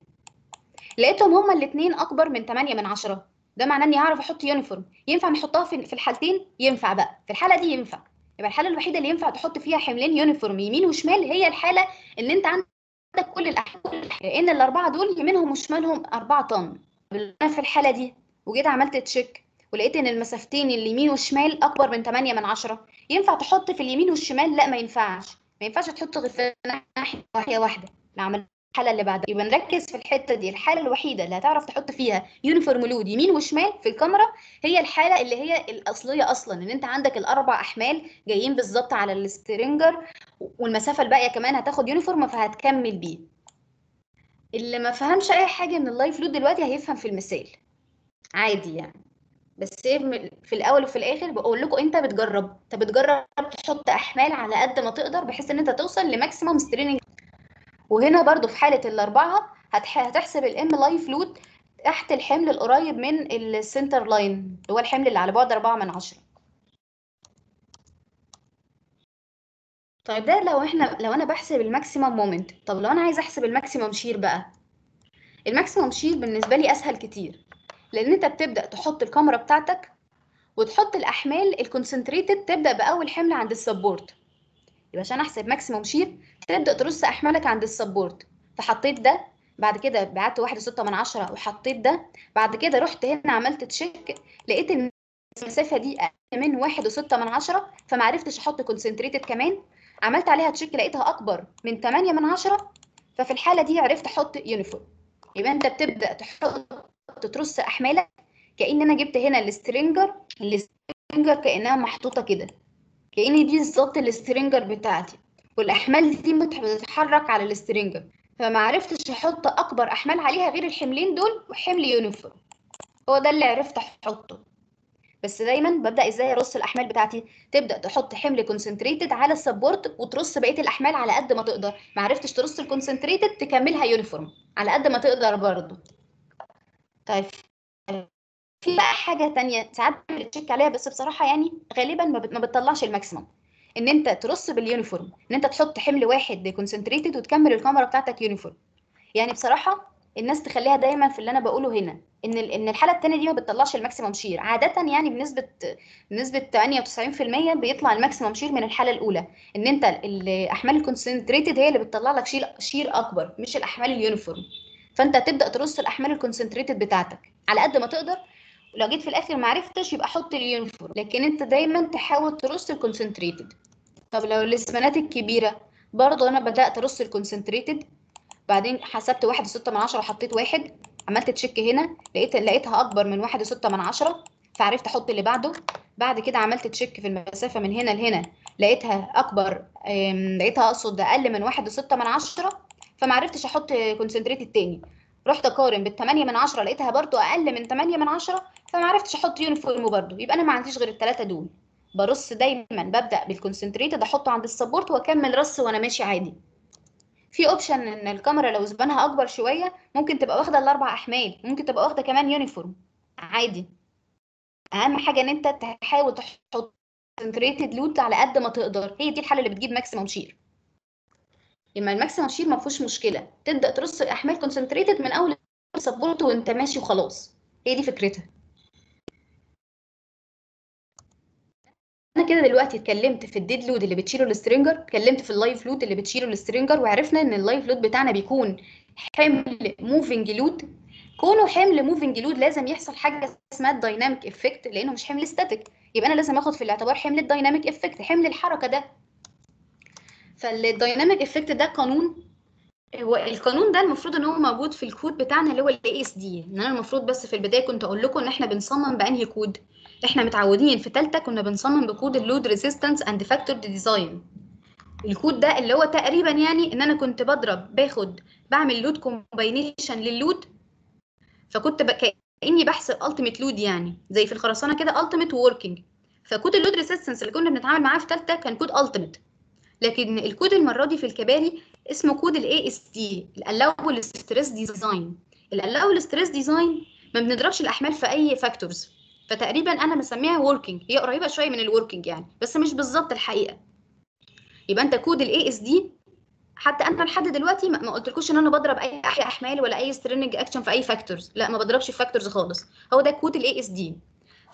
لقيتهم هما الاثنين أكبر من 8 من 10 ده معناه إني هعرف أحط uniform. ينفع نحطها في الحالتين؟ ينفع بقى. في الحالة دي ينفع. يبقى الحالة الوحيدة اللي ينفع تحط فيها حملين uniform يمين وشمال هي الحالة اللي أنت عندك كل الاحمال لأن الأربعة دول يمينهم وشمالهم 4 طن. أنا في الحالة دي وجيت عملت check. ولقيت إن المسافتين اليمين والشمال أكبر من 8 من 10 ينفع تحط في اليمين والشمال؟ لا ما ينفعش. ما ينفعش تحط غير في ناحية واحدة نعمل الحالة اللي بعدها. يبقى نركز في الحتة دي. الحالة الوحيدة اللي هتعرف تحط فيها uniform load يمين وشمال في الكمرة هي الحالة اللي هي الأصلية أصلا إن أنت عندك الأربع أحمال جايين بالظبط على ال stringer والمسافة الباقية كمان هتاخد uniform فهتكمل بيه. اللي ما فهمش أي حاجة من ال live load دلوقتي هيفهم في المثال. عادي يعني. بس إيه في الأول وفي الآخر بقول لكم أنت بتجرب. أنت بتجرب تحط أحمال على قد ما تقدر بحيث إن أنت توصل ل maximum straining. وهنا برضو في حالة الأربعة هتح... هتحسب ال M live load تحت الحمل القريب من ال center line اللي هو الحمل اللي على بعد أربعة من عشرة. طيب ده لو إحنا لو أنا بحسب ال maximum moment طب لو أنا عايزه أحسب ال maximum shear بقى. ال maximum shear بالنسبة لي أسهل كتير. لأن انت بتبدأ تحط الكمرة بتاعتك وتحط الأحمال ال concentrated تبدأ بأول حمل عند ال support. يبقى عشان أحسب maximum shear تبدأ ترص أحمالك عند ال support. فحطيت ده بعد كده بعدت واحد وستة من عشرة وحطيت ده. بعد كده رحت هنا عملت check لقيت إن المسافة دي أقل من واحد وستة من عشرة فمعرفتش أحط concentrated كمان. عملت عليها check لقيتها أكبر من تمانية من عشرة ففي الحالة دي عرفت أحط uniform يبقى أنت بتبدأ تحط ترص أحمالك كأن أنا جبت هنا ال stringer ال stringer كأنها محطوطة كده. كأن دي بالظبط ال stringer بتاعتي. والأحمال دي بتتحرك على ال stringer. فما عرفتش أحط أكبر أحمال عليها غير الحملين دول وحمل uniform. هو ده اللي عرفت أحطه. بس دايما ببدأ إزاي أرص الأحمال بتاعتي؟ تبدأ تحط حمل concentrated على ال support وترص بقية الأحمال على قد ما تقدر. ما عرفتش ترص ال concentrated تكملها uniform على قد ما تقدر برضه. طيب في بقى حاجة تانية ساعات بتشيك عليها بس بصراحة يعني غالبا ما بت- ما بتطلعش ال maximum. إن أنت ترص بال uniform إن أنت تحط حمل واحد concentrated وتكمل الكمرة بتاعتك uniform. يعني بصراحة الناس تخليها دايما في اللي أنا بقوله هنا إن إن الحالة الثانية دي ما بتطلعش ال maximum shear. عاده يعني بنسبة بنسبة 98% بيطلع ال maximum shear من الحالة الأولى. إن أنت الأحمال ال concentrated هي اللي بتطلع لك shear shear أكبر مش الأحمال ال uniform. فانت تبدأ ترص الأحمال ال concentrated بتاعتك. على قد ما تقدر ولو جيت في الآخر ما عرفتش يبقى حط ال uniform. لكن انت دايما تحاول ترص ال concentrated طب لو الاسبانات الكبيرة برضه أنا بدأت أرص ال concentrated بعدين حسبت واحد وستة من عشرة وحطيت واحد. عملت check هنا لقيت لقيتها أكبر من واحد وستة من عشرة. فعرفت أحط اللي بعده. بعد كده عملت check في المسافة من هنا لهنا. لقيتها أكبر لقيتها أقصد أقل من واحد وستة من عشرة. فمعرفتش أحط concentrated تاني رحت أقارن بالتمانية من عشرة لقيتها برضو أقل من تمانية من عشرة فمعرفتش أحط uniform برضو. يبقى أنا ما عنديش غير الثلاثه دول. برص دايما ببدأ بال concentrated أحطه عند ال support وأكمل رص وأنا ماشي عادي. في option إن الكمرة لو span ها أكبر شوية ممكن تبقى واخدة الأربع أحمال ممكن تبقى واخدة كمان uniform عادي. أهم حاجة إن أنت تحاول تحط concentrated load على قد ما تقدر. هي دي الحالة اللي بتجيب maximum shear. لما ال maximum shear ما فيهوش مشكلة. تبدأ ترص احمال concentrated من أول support وأنت ماشي وخلاص. هي دي فكرتها. أنا كده دلوقتي اتكلمت في ال dead load اللي بتشيله ال stringer اتكلمت في ال live load اللي بتشيله ال stringer وعرفنا إن ال live load بتاعنا بيكون حمل moving load كونه حمل moving load لازم يحصل حاجة اسمها ال dynamic effect لأنه مش حمل static يبقى أنا لازم آخد في الاعتبار حمل ال dynamic effect حمل الحركة ده. فال dynamic effect ده قانون هو القانون ده المفروض إن هو موجود في الكود بتاعنا اللي هو ال ASD إن أنا المفروض بس في البداية كنت أقول لكم إن إحنا بنصمم بأنهي كود. إحنا متعودين في تالتة كنا بنصمم بكود ال load resistance and factor design الكود ده اللي هو تقريبا يعني إن أنا كنت بضرب باخد بعمل load combination لل load فكنت. كأني بحسب ultimate load يعني زي في الخرسانة كده ultimate و working فكود ال load resistance اللي كنا بنتعامل معاه في تالتة كان كود ultimate لكن الكود المرة دي في الكباري اسمه كود ال ASD ال allowable stress design ال allowable stress design ما بنضربش الأحمال في أي factors فتقريبا أنا مسميها working هي قريبة شوية من ال working يعني بس مش بالظبط الحقيقة. يبقى أنت كود ال ASD حتى أنا لحد دلوقتي ما قلتلكوش إن أنا بضرب أي أحمال ولا أي straining action في أي factors لا ما بضربش في factors خالص. هو ده كود ال ASD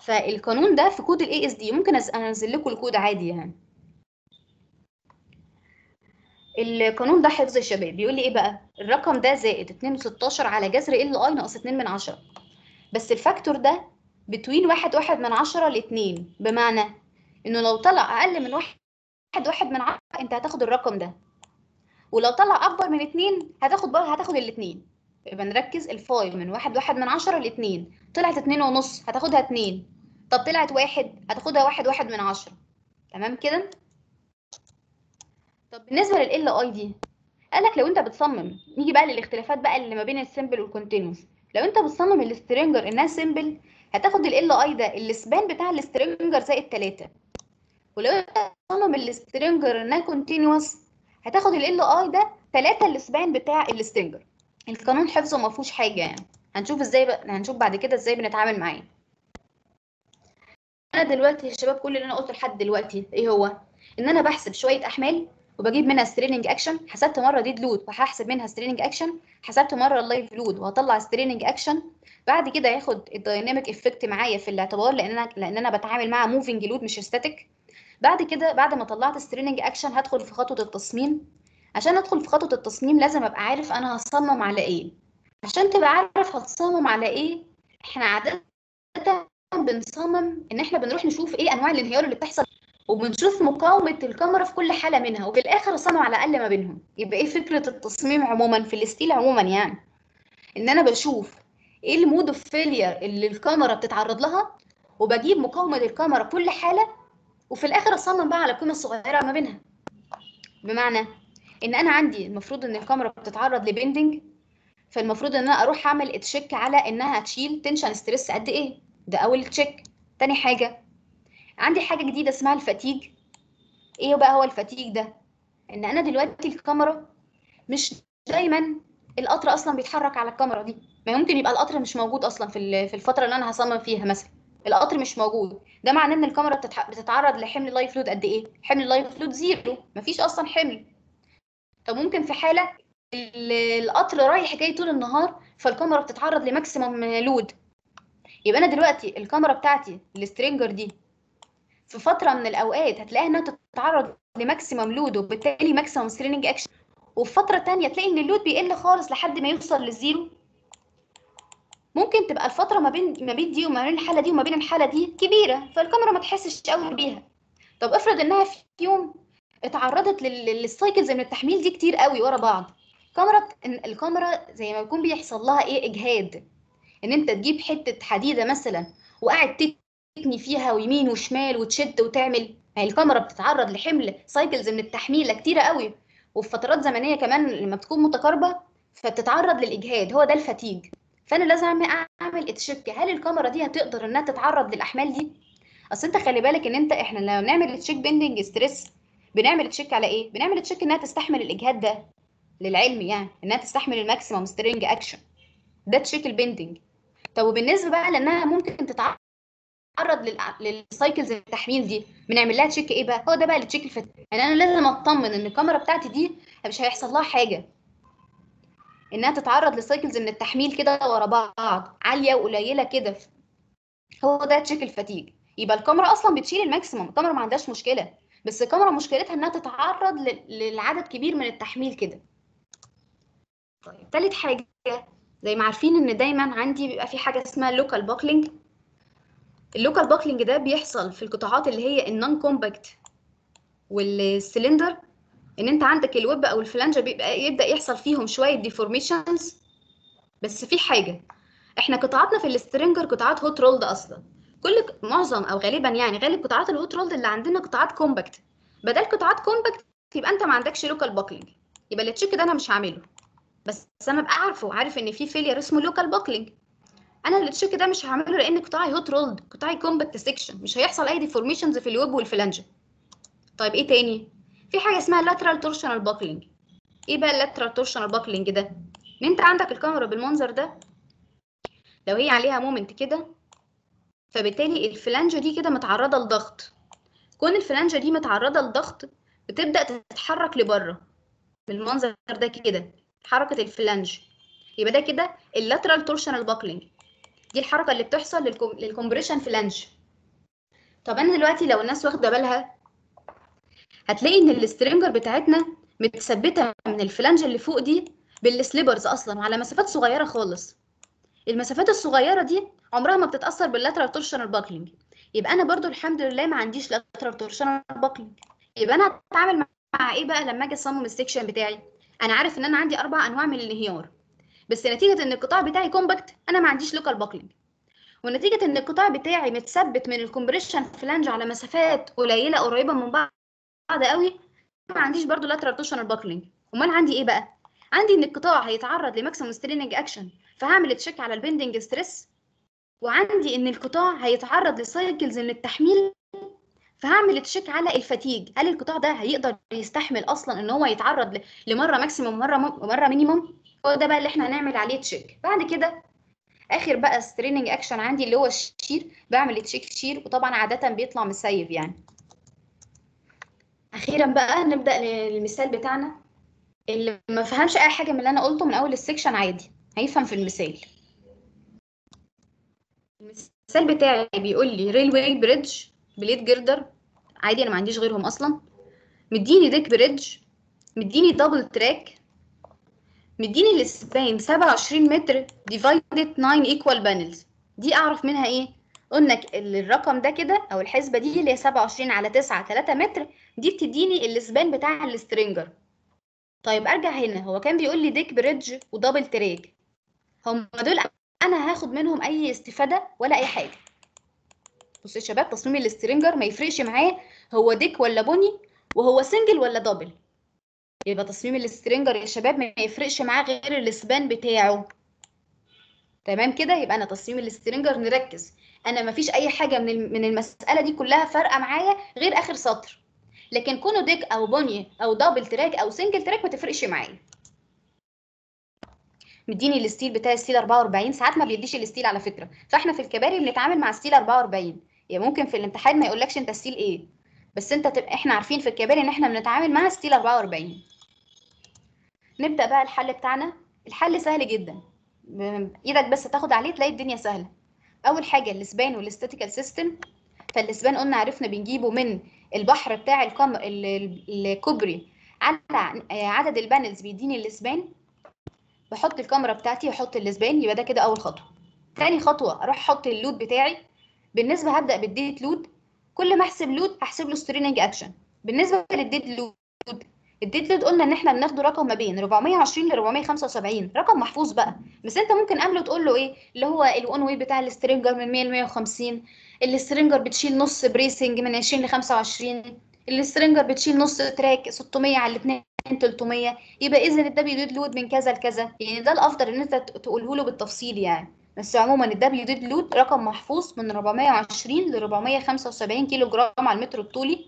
فالقانون ده في كود ال ASD ممكن أنزل لكم الكود عادي يعني. القانون ده حفظ يا شباب بيقول لي إيه بقى؟ الرقم ده زائد 2 و16 على جذر ال آي ناقص 2 من 10 بس ال factor ده between واحد واحد من عشرة لاتنين. بمعنى إنه لو طلع أقل من واحد واحد من عشرة أنت هتاخد الرقم ده. ولو طلع أكبر من اتنين هتاخد بقى هتاخد الاتنين. يبقى نركز ال phi من واحد واحد من عشرة لاتنين. طلعت اتنين ونص هتاخدها اتنين. طب طلعت واحد هتاخدها واحد واحد من عشرة. تمام كده؟ طب بالنسبة لل اي دي قالك لو انت بتصمم نيجي بقى للاختلافات بقى اللي ما بين ال simple وال continuous لو انت بتصمم ال stringer انها simple هتاخد L phi ده ال span بتاع ال stringer زائد 3 ولو انت بتصمم ال stringer انها continuous هتاخد L phi ده 3 ال span بتاع ال stringer القانون حفظه ما فيهوش حاجة يعني. هنشوف إزاي بقى هنشوف بعد كده إزاي بنتعامل معاه. أنا دلوقتي يا شباب كل اللي أنا قلته لحد دلوقتي إيه هو؟ ان أنا بحسب شوية أحمال وبجيب منها straining action حسبت مرة dead load وهحسب منها straining action حسبت مرة ال live load وهطلع straining action بعد كده ياخد ال dynamic effect معايا في الاعتبار لأن أنا لأن أنا بتعامل مع moving load مش static بعد كده بعد ما طلعت straining action هدخل في خطوة التصميم. عشان أدخل في خطوة التصميم لازم أبقى عارف أنا هصمم على إيه. عشان تبقى عارف هتصمم على إيه إحنا عاده بنصمم إن إحنا بنروح نشوف إيه أنواع الانهيار اللي بتحصل وبنشوف مقاومة الكمرة في كل حالة منها وفي الآخر أصمم على الأقل ما بينهم. يبقى إيه فكرة التصميم عموما في ال steel عموما يعني؟ إن أنا بشوف إيه ال mode of failure اللي الكمرة بتتعرض لها وبجيب مقاومة الكمرة كل حالة وفي الآخر أصمم بقى على القيمة الصغيرة ما بينها. بمعنى إن أنا عندي المفروض إن الكمرة بتتعرض ل bending فالمفروض إن أنا أروح أعمل check على إنها تشيل tension stress قد إيه؟ ده أول check تاني حاجة عندي حاجة جديدة اسمها ال fatigue إيه بقى هو ال fatigue ده؟ إن أنا دلوقتي الكمرة مش دايما القطر أصلا بيتحرك على الكمرة دي. ما يمكن يبقى القطر مش موجود أصلا في ال- في الفترة اللي أنا هصمم فيها مثلا. القطر مش موجود. ده معناه إن الكمرة بتتعرض لحمل live load قد إيه؟ حمل live load zero. مفيش أصلا حمل. طب ممكن في حالة ال- القطر رايح جاي طول النهار فالكمرة بتتعرض ل maximum load يبقى أنا دلوقتي الكمرة بتاعتي ال stringer دي في فترة من الأوقات هتلاقيها إنها تتعرض ل maximum load وبالتالي maximum straining action. وفي فترة تانية تلاقي إن ال load بيقل خالص لحد ما يوصل لل zero ممكن تبقى الفترة ما بين ما بين دي وما بين الحالة دي وما بين الحالة دي كبيرة فالكمرة ما تحسش قوي بيها. طب افرض إنها في يوم اتعرضت لل- لل cycles من التحميل دي كتير قوي ورا بعض. الكمرة الكمرة زي ما بيكون بيحصل لها إيه إجهاد. إن أنت تجيب حتة حديدة مثلا وقاعد تتني فيها ويمين وشمال وتشد وتعمل. ما هي الكمرة بتتعرض لحمل cycles من التحميلة كتيرة قوي. وفي فترات زمنية كمان لما بتكون متقاربة فبتتعرض للإجهاد. هو ده ال fatigue فأنا لازم اعمل check هل الكمرة دي هتقدر إنها تتعرض للأحمال دي؟ أصل أنت خلي بالك إن انت إحنا لما بنعمل check bending stress بنعمل check على إيه؟ بنعمل check إنها تستحمل الإجهاد ده للعلم يعني إنها تستحمل ال maximum straining action ده check ال bending طب وبالنسبة بقى لأنها ممكن تتعرض للع- لل cycles التحميل دي بنعمل لها check إيه بقى؟ هو ده بقى ال check ال fatigue يعني أنا لازم أطمن إن الكمرة بتاعتي دي مش هيحصل لها حاجة. إنها تتعرض ل cycles من التحميل كده ورا بعض عالية وقليلة كده. هو ده check ال fatigue يبقى الكمرة أصلا بتشيل ال maximum الكمرة ما عندهاش مشكلة. بس الكمرة مشكلتها إنها تتعرض ل- للعدد كبير من التحميل كده. طيب تالت حاجة زي ما عارفين إن دايما عندي بيبقى في حاجة اسمها local buckling ال local buckling ده بيحصل في القطاعات اللي هي ال non-compact وال slender إن أنت عندك الويب أو الفلانجة بيبقى يبدأ يحصل فيهم شوية deformations بس في حاجة إحنا قطاعاتنا في ال stringer قطاعات hot rolled أصلا. كل معظم أو غالبا يعني غالب قطاعات ال hot rolled اللي عندنا قطاعات compact بدل قطاعات compact يبقى أنت ما عندكش local buckling يبقى ال check ده أنا مش هعمله. بس أنا ابقى عارفه عارف إن في failure اسمه local buckling أنا ال check ده مش هعمله لأن قطاعي hot rolled قطاعي compact section مش هيحصل أي deformations في الويب والفلانجة. طيب إيه تاني؟ في حاجة اسمها lateral torsional buckling إيه بقى ال lateral torsional buckling ده؟ إن أنت عندك الكمرة بالمنظر ده لو هي عليها moment كده فبالتالي الفلانجة دي كده متعرضة لضغط. كون الفلانجة دي متعرضة لضغط بتبدأ تتحرك لبرة. بالمنظر ده كده حركة ال flange. يبقى ده كده ال lateral torsional buckling دي الحركة اللي بتحصل لل com... لل compression flange طب أنا دلوقتي لو الناس واخدة بالها هتلاقي إن ال stringer بتاعتنا متثبتة من ال flange اللي فوق دي بال sleepers أصلا على مسافات صغيرة خالص. المسافات الصغيرة دي عمرها ما بتتأثر بال lateral torsional buckling يبقى أنا برضو الحمد لله ما عنديش lateral torsional buckling يبقى أنا هتعامل مع إيه بقى لما أجي أصمم ال section بتاعي؟ أنا عارف إن أنا عندي أربع أنواع من الانهيار. بس نتيجة إن القطاع بتاعي compact أنا ما عنديش local buckling ونتيجة إن القطاع بتاعي متثبت من ال compression flange على مسافات قليلة قريبة من بعض قوي ما عنديش برضو lateral torsional buckling أمال عندي إيه بقى؟ عندي إن القطاع هيتعرض ل maximum straining action فهعمل check على ال bending stress وعندي إن القطاع هيتعرض ل cycles من التحميل فهعمل check على ال fatigue هل القطاع ده هيقدر يستحمل أصلا إن هو يتعرض لمرة maximum مره مره minimum هو ده بقى اللي إحنا هنعمل عليه check بعد كده آخر بقى straining action عندي اللي هو ال shear بعمل check shear وطبعا عاده بيطلع مسيف يعني. أخيرا بقى نبدأ للمثال بتاعنا. اللي ما فهمش أي حاجة من اللي أنا قلته من أول ال section عادي هيفهم في المثال. المثال بتاعي بيقول لي railway bridge plate girder عادي أنا ما عنديش غيرهم أصلا. مديني deck bridge مديني double track مديني ال span 27 متر divided 9 equal panels دي أعرف منها إيه؟ قلنا الرقم ده كده أو الحسبة دي اللي هي 27 على 9 3 متر دي بتديني ال span بتاع ال stringer. طيب أرجع هنا هو كان بيقول لي deck bridge و double track هم دول أنا هاخد منهم أي استفادة ولا أي حاجة. بصوا يا شباب تصميم ال stringer ما يفرقش معاه هو deck ولا pony وهو single ولا double يبقى تصميم ال stringer يا شباب ما يفرقش معاه غير ال span بتاعه. تمام كده؟ يبقى أنا تصميم ال stringer نركز. أنا ما فيش أي حاجة من من المسألة دي كلها فارقة معايا غير آخر سطر. لكن كونه deck أو pony أو double track أو single track ما تفرقش معايا. مديني ال steel بتاع ال steel 44 ساعات ما بيديش ال steel على فكرة. فإحنا في الكباري بنتعامل مع steel 44 يعني ممكن في الامتحان ما يقولكش أنت steel إيه. بس أنت تبقى إحنا عارفين في الكباري إن إحنا بنتعامل مع steel 44 نبدأ بقى الحل بتاعنا. الحل سهل جدا. إيدك بس تاخد عليه تلاقي الدنيا سهلة. أول حاجة ال span وال statical system. فال span قلنا عرفنا بنجيبه من البحر بتاع الكم... ال- ال- الكوبري. على آه، عدد ال panels بيديني ال span. بحط الكمرة بتاعتي وأحط ال span يبقى ده كده أول خطوة. تاني خطوة أروح أحط ال load بتاعي. بالنسبة هبدأ بال dead load. كل ما أحسب load هحسب له straining action. بالنسبة لل dead load ال dead load قلنا ان إحنا بناخده رقم ما بين 420 ل 475 رقم محفوظ بقى. بس انت ممكن قبله تقول له إيه؟ اللي هو ال own weight بتاع ال stringer من 100 ل 150 ال stringer بتشيل نص bracing من 20 ل 25 ال stringer بتشيل نص track 600 على الاثنين 300 يبقى اذا ال W dead load من كذا لكذا. يعني ده الأفضل إن أنت تقوله له بالتفصيل يعني. بس عموما ال W dead load رقم محفوظ من 420 ل 475 كيلو جرام على المتر الطولي.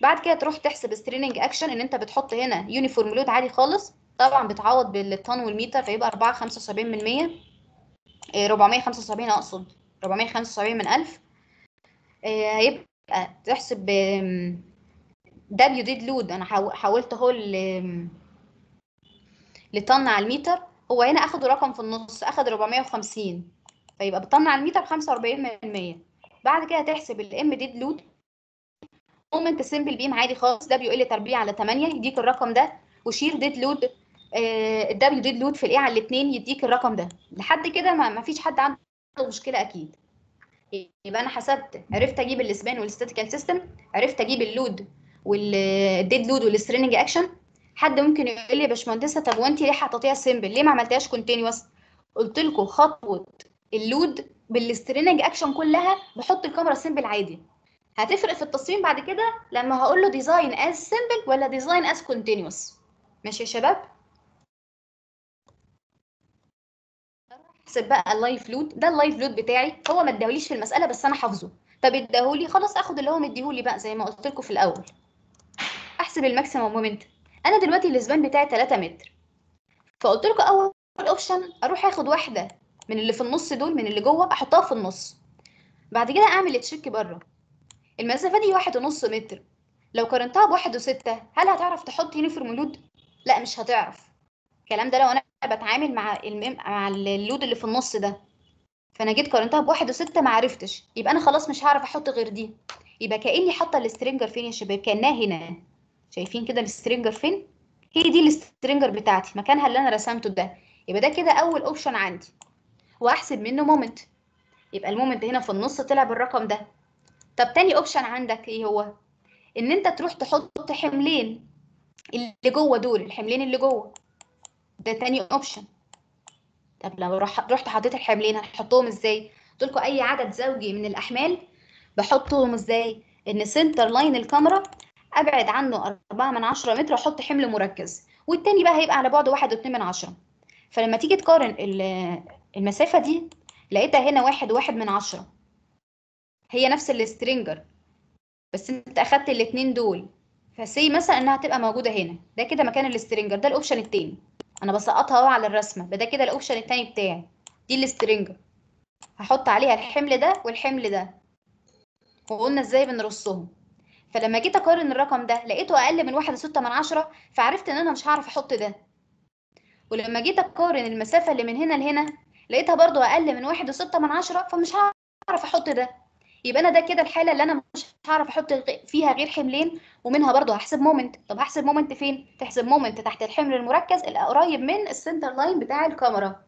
بعد كده تروح تحسب straining action ان انت بتحط هنا uniform load عادي خالص. طبعا بتعوض بالطن والمتر فيبقى 475 من 100 إيه، 475 أقصد. 475 من 1000 إيه، هيبقى تحسب W dead load أنا حاو- حولت اهو لطن على المتر هو هنا أخد رقم في النص أخد 450 فيبقى بطن على المتر 45 من 100 بعد كده تحسب ال M dead load moment simple beam عادي خالص. W L تربيع على 8 يديك الرقم ده. و shear dead load ال W dead load في الإيه؟ على الاثنين يديك الرقم ده. لحد كده ما فيش حد عنده مشكلة أكيد. يبقى أنا حسبت عرفت أجيب ال span وال statical system عرفت أجيب ال load وال dead load وال straining action. حد ممكن يقول لي يا باشمهندسة طب وانت ليه حطيتيها simple ليه ما عملتيهاش continuous قلت لكم خطوة ال load بال straining action كلها بحط الكمرة simple عادي. هتفرق في التصميم بعد كده لما هقول له design as simple ولا design as continuous ماشي يا شباب؟ احسب بقى ال live load ده ال live load بتاعي. هو ما اداهوليش في المسألة بس أنا حافظه. طب اداهولي. خلاص آخد اللي هو مديهولي بقى زي ما قلت لكم في الأول. أحسب ال maximum moment أنا دلوقتي ال span بتاعي 3 متر. فقلت لكم أول option أروح آخد واحدة من اللي في النص دول من اللي جوه أحطها في النص. بعد كده أعمل check بره. المسافة دي واحد ونص متر. لو قارنتها بواحد وستة هل هتعرف تحط uniform load؟ لا مش هتعرف. الكلام ده لو أنا بتعامل مع المم... مع ال load اللي في النص ده. فأنا جيت قارنتها بواحد وستة ما عرفتش. يبقى أنا خلاص مش هعرف أحط غير دي. يبقى كأني حاطة ال stringer فين يا شباب؟ كأنها هنا. شايفين كده ال stringer فين؟ هي دي ال stringer بتاعتي مكانها اللي أنا رسمته ده. يبقى ده كده أول option عندي. وأحسب منه moment يبقى ال moment هنا في النص طلع بالرقم ده. طب تاني option عندك إيه هو؟ ان انت تروح تحط حملين اللي جوه دول الحملين اللي جوه. ده تاني option طب لو رح- رحت حطيت الحملين هتحطهم إزاي؟ قلت لكم أي عدد زوجي من الأحمال بحطهم إزاي؟ إن center line الكمرة أبعد عنه 4 من 10 متر وأحط حمل مركز. والتاني بقى هيبقى على بعد 1 و2 من 10 فلما تيجي تقارن ال- المسافة دي لقيتها هنا واحد واحد من عشرة. هي نفس ال stringer بس انت أخدت الاتنين دول ف say مثلا إنها هتبقى موجودة هنا ده كده مكان ال stringer ده ال option التاني. أنا بسقطها أهو على الرسمة ده كده ال option التاني بتاعي دي ال stringer. هحط عليها الحمل ده والحمل ده. وقلنا إزاي بنرصهم. فلما جيت أقارن الرقم ده لقيته أقل من واحد وستة من عشرة فعرفت إن أنا مش هعرف أحط ده. ولما جيت أقارن المسافة اللي من هنا لهنا لقيتها برضو أقل من واحد وستة من عشرة فمش هعرف أحط ده. يبقى أنا ده كده الحالة اللي أنا مش هعرف أحط فيها غير حملين ومنها برضو هحسب moment طب هحسب moment فين؟ تحسب moment تحت الحمل المركز القريب من ال center line بتاع الكمرة.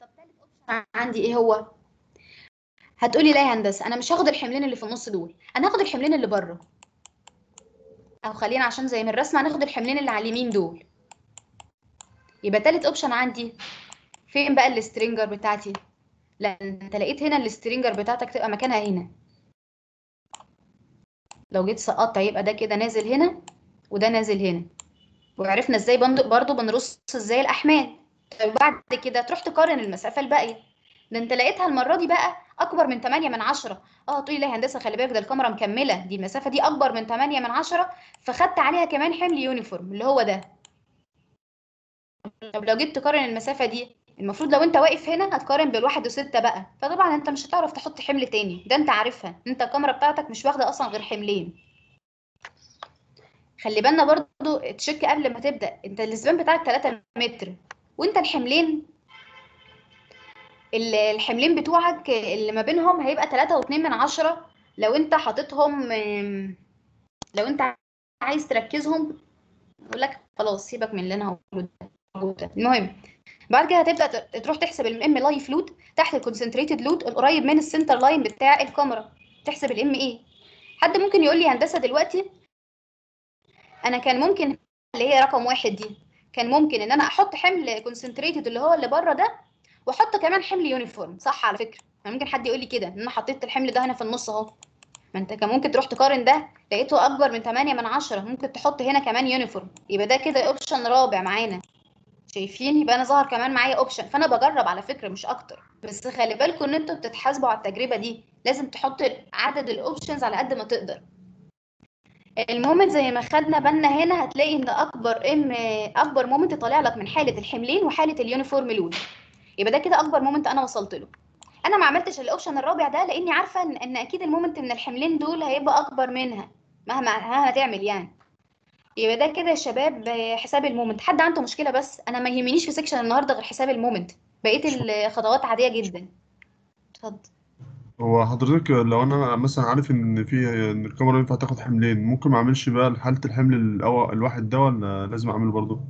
طب تالت option عندي إيه هو؟ هتقولي لا يا هندسة أنا مش هاخد الحملين اللي في النص دول أنا هاخد الحملين اللي بره. أو خلينا عشان زي ما الرسمة هناخد الحملين اللي على اليمين دول. يبقى تالت option عندي فين بقى ال stringer بتاعتي؟ لا أنت لقيت هنا ال stringer بتاعتك تبقى مكانها هنا. لو جيت سقطت هيبقى ده كده نازل هنا وده نازل هنا. وعرفنا إزاي برضو بنرص إزاي الأحمال. طب بعد كده تروح تقارن المسافة الباقية. ده أنت لقيتها المرة دي بقى أكبر من 8 من 10 آه تقولي لا هندسة خلي بالك ده الكاميرا مكملة. دي المسافة دي أكبر من 8 من 10 فخدت عليها كمان حمل يونيفورم اللي هو ده. طب لو جيت تقارن المسافة دي المفروض لو انت واقف هنا هتقارن بالواحد وستة بقى. فطبعا انت مش هتعرف تحط حمل تاني. ده انت عارفها. انت الكاميرا بتاعتك مش واخدة أصلا غير حملين. خلي بالنا برضو check قبل ما تبدأ. انت ال span بتاعك 3 متر. وانت الحملين ال- الحملين بتوعك اللي ما بينهم هيبقى 3 و2 من عشرة. لو انت حاططهم لو انت عايز تركزهم أقول لك خلاص سيبك من اللي أنا هقوله ده. المهم بعد كده هتبدا تروح تحسب ال M live load تحت ال concentrated load القريب من ال center line بتاع الكاميرا. تحسب ال M إيه حد ممكن يقول لي هندسة دلوقتي؟ أنا كان ممكن اللي هي رقم واحد دي. كان ممكن إن أنا أحط حمل concentrated اللي هو اللي بره ده وأحط كمان حمل uniform صح على فكرة. ممكن حد يقول لي كده إن أنا حطيت الحمل ده هنا في النص أهو. ما أنت كان ممكن تروح تقارن ده لقيته أكبر من 8 من 10 ممكن تحط هنا كمان uniform يبقى ده كده option رابع معانا. شايفين يبقى أنا ظهر كمان معايا option فأنا بجرب على فكرة مش أكتر. بس خلي بالكم إن أنتوا بتتحاسبوا على التجربة دي. لازم تحط عدد ال options على قد ما تقدر. ال moment زي ما خدنا بالنا هنا هتلاقي إن أكبر M أكبر moment طالع لك من حالة الحملين وحالة ال uniform load يبقى ده كده أكبر moment أنا وصلت له. أنا ما عملتش ال option الرابع ده لإني عارفة إن, إن أكيد ال moment من الحملين دول هيبقى أكبر منها. مهما مهما تعمل يعني. يبقى ده كده يا شباب حساب ال moment. حد عنده مشكلة بس؟ أنا ما يهمنيش في section النهارده غير حساب ال moment. بقية الخطوات عادية جدا. اتفضل. هو حضرتك لو أنا مثلا عارف إن في إن الكاميرا ينفع تاخد حملين ممكن ما أعملش بقى حالة الحمل الأول الواحد ده ولا لازم أعمله برضه؟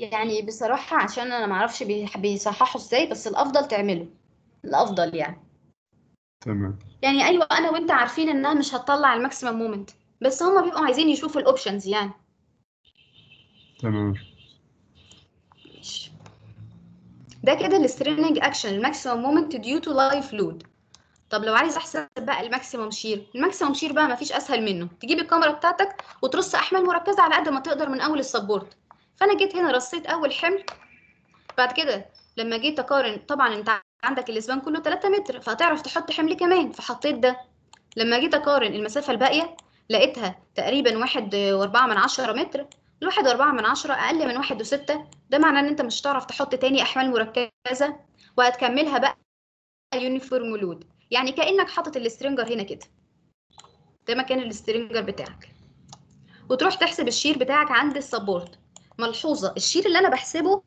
يعني بصراحة عشان أنا ما أعرفش بي- بيصححوا إزاي بس الأفضل تعمله. الأفضل يعني. تمام. يعني أيوه أنا وأنت عارفين إنها مش هتطلع ال maximum moment. بس هما بيبقوا عايزين يشوفوا ال options يعني. تمام. ماشي. ده كده ال straining action ال maximum moment due to live load طب لو عايز أحسب بقى ال maximum shear ال maximum shear بقى مفيش أسهل منه. تجيب الكاميرا بتاعتك وترص أحمال مركزة على قد ما تقدر من أول ال support. فأنا جيت هنا رصيت أول حمل. بعد كده لما جيت أقارن طبعا أنت عندك ال span كله 3 متر فهتعرف تحط حمل كمان. فحطيت ده. لما جيت أقارن المسافة الباقية لقيتها تقريبا واحد وأربعة من عشرة متر الواحد وأربعة من عشرة أقل من واحد وستة. ده معناه إن أنت مش هتعرف تحط تاني أحمال مركزة وهتكملها بقى uniform load يعني كأنك حاطط ال stringer هنا كده. ده مكان ال stringer بتاعك. وتروح تحسب ال shear بتاعك عند ال support. ملحوظة. ال shear اللي أنا بحسبه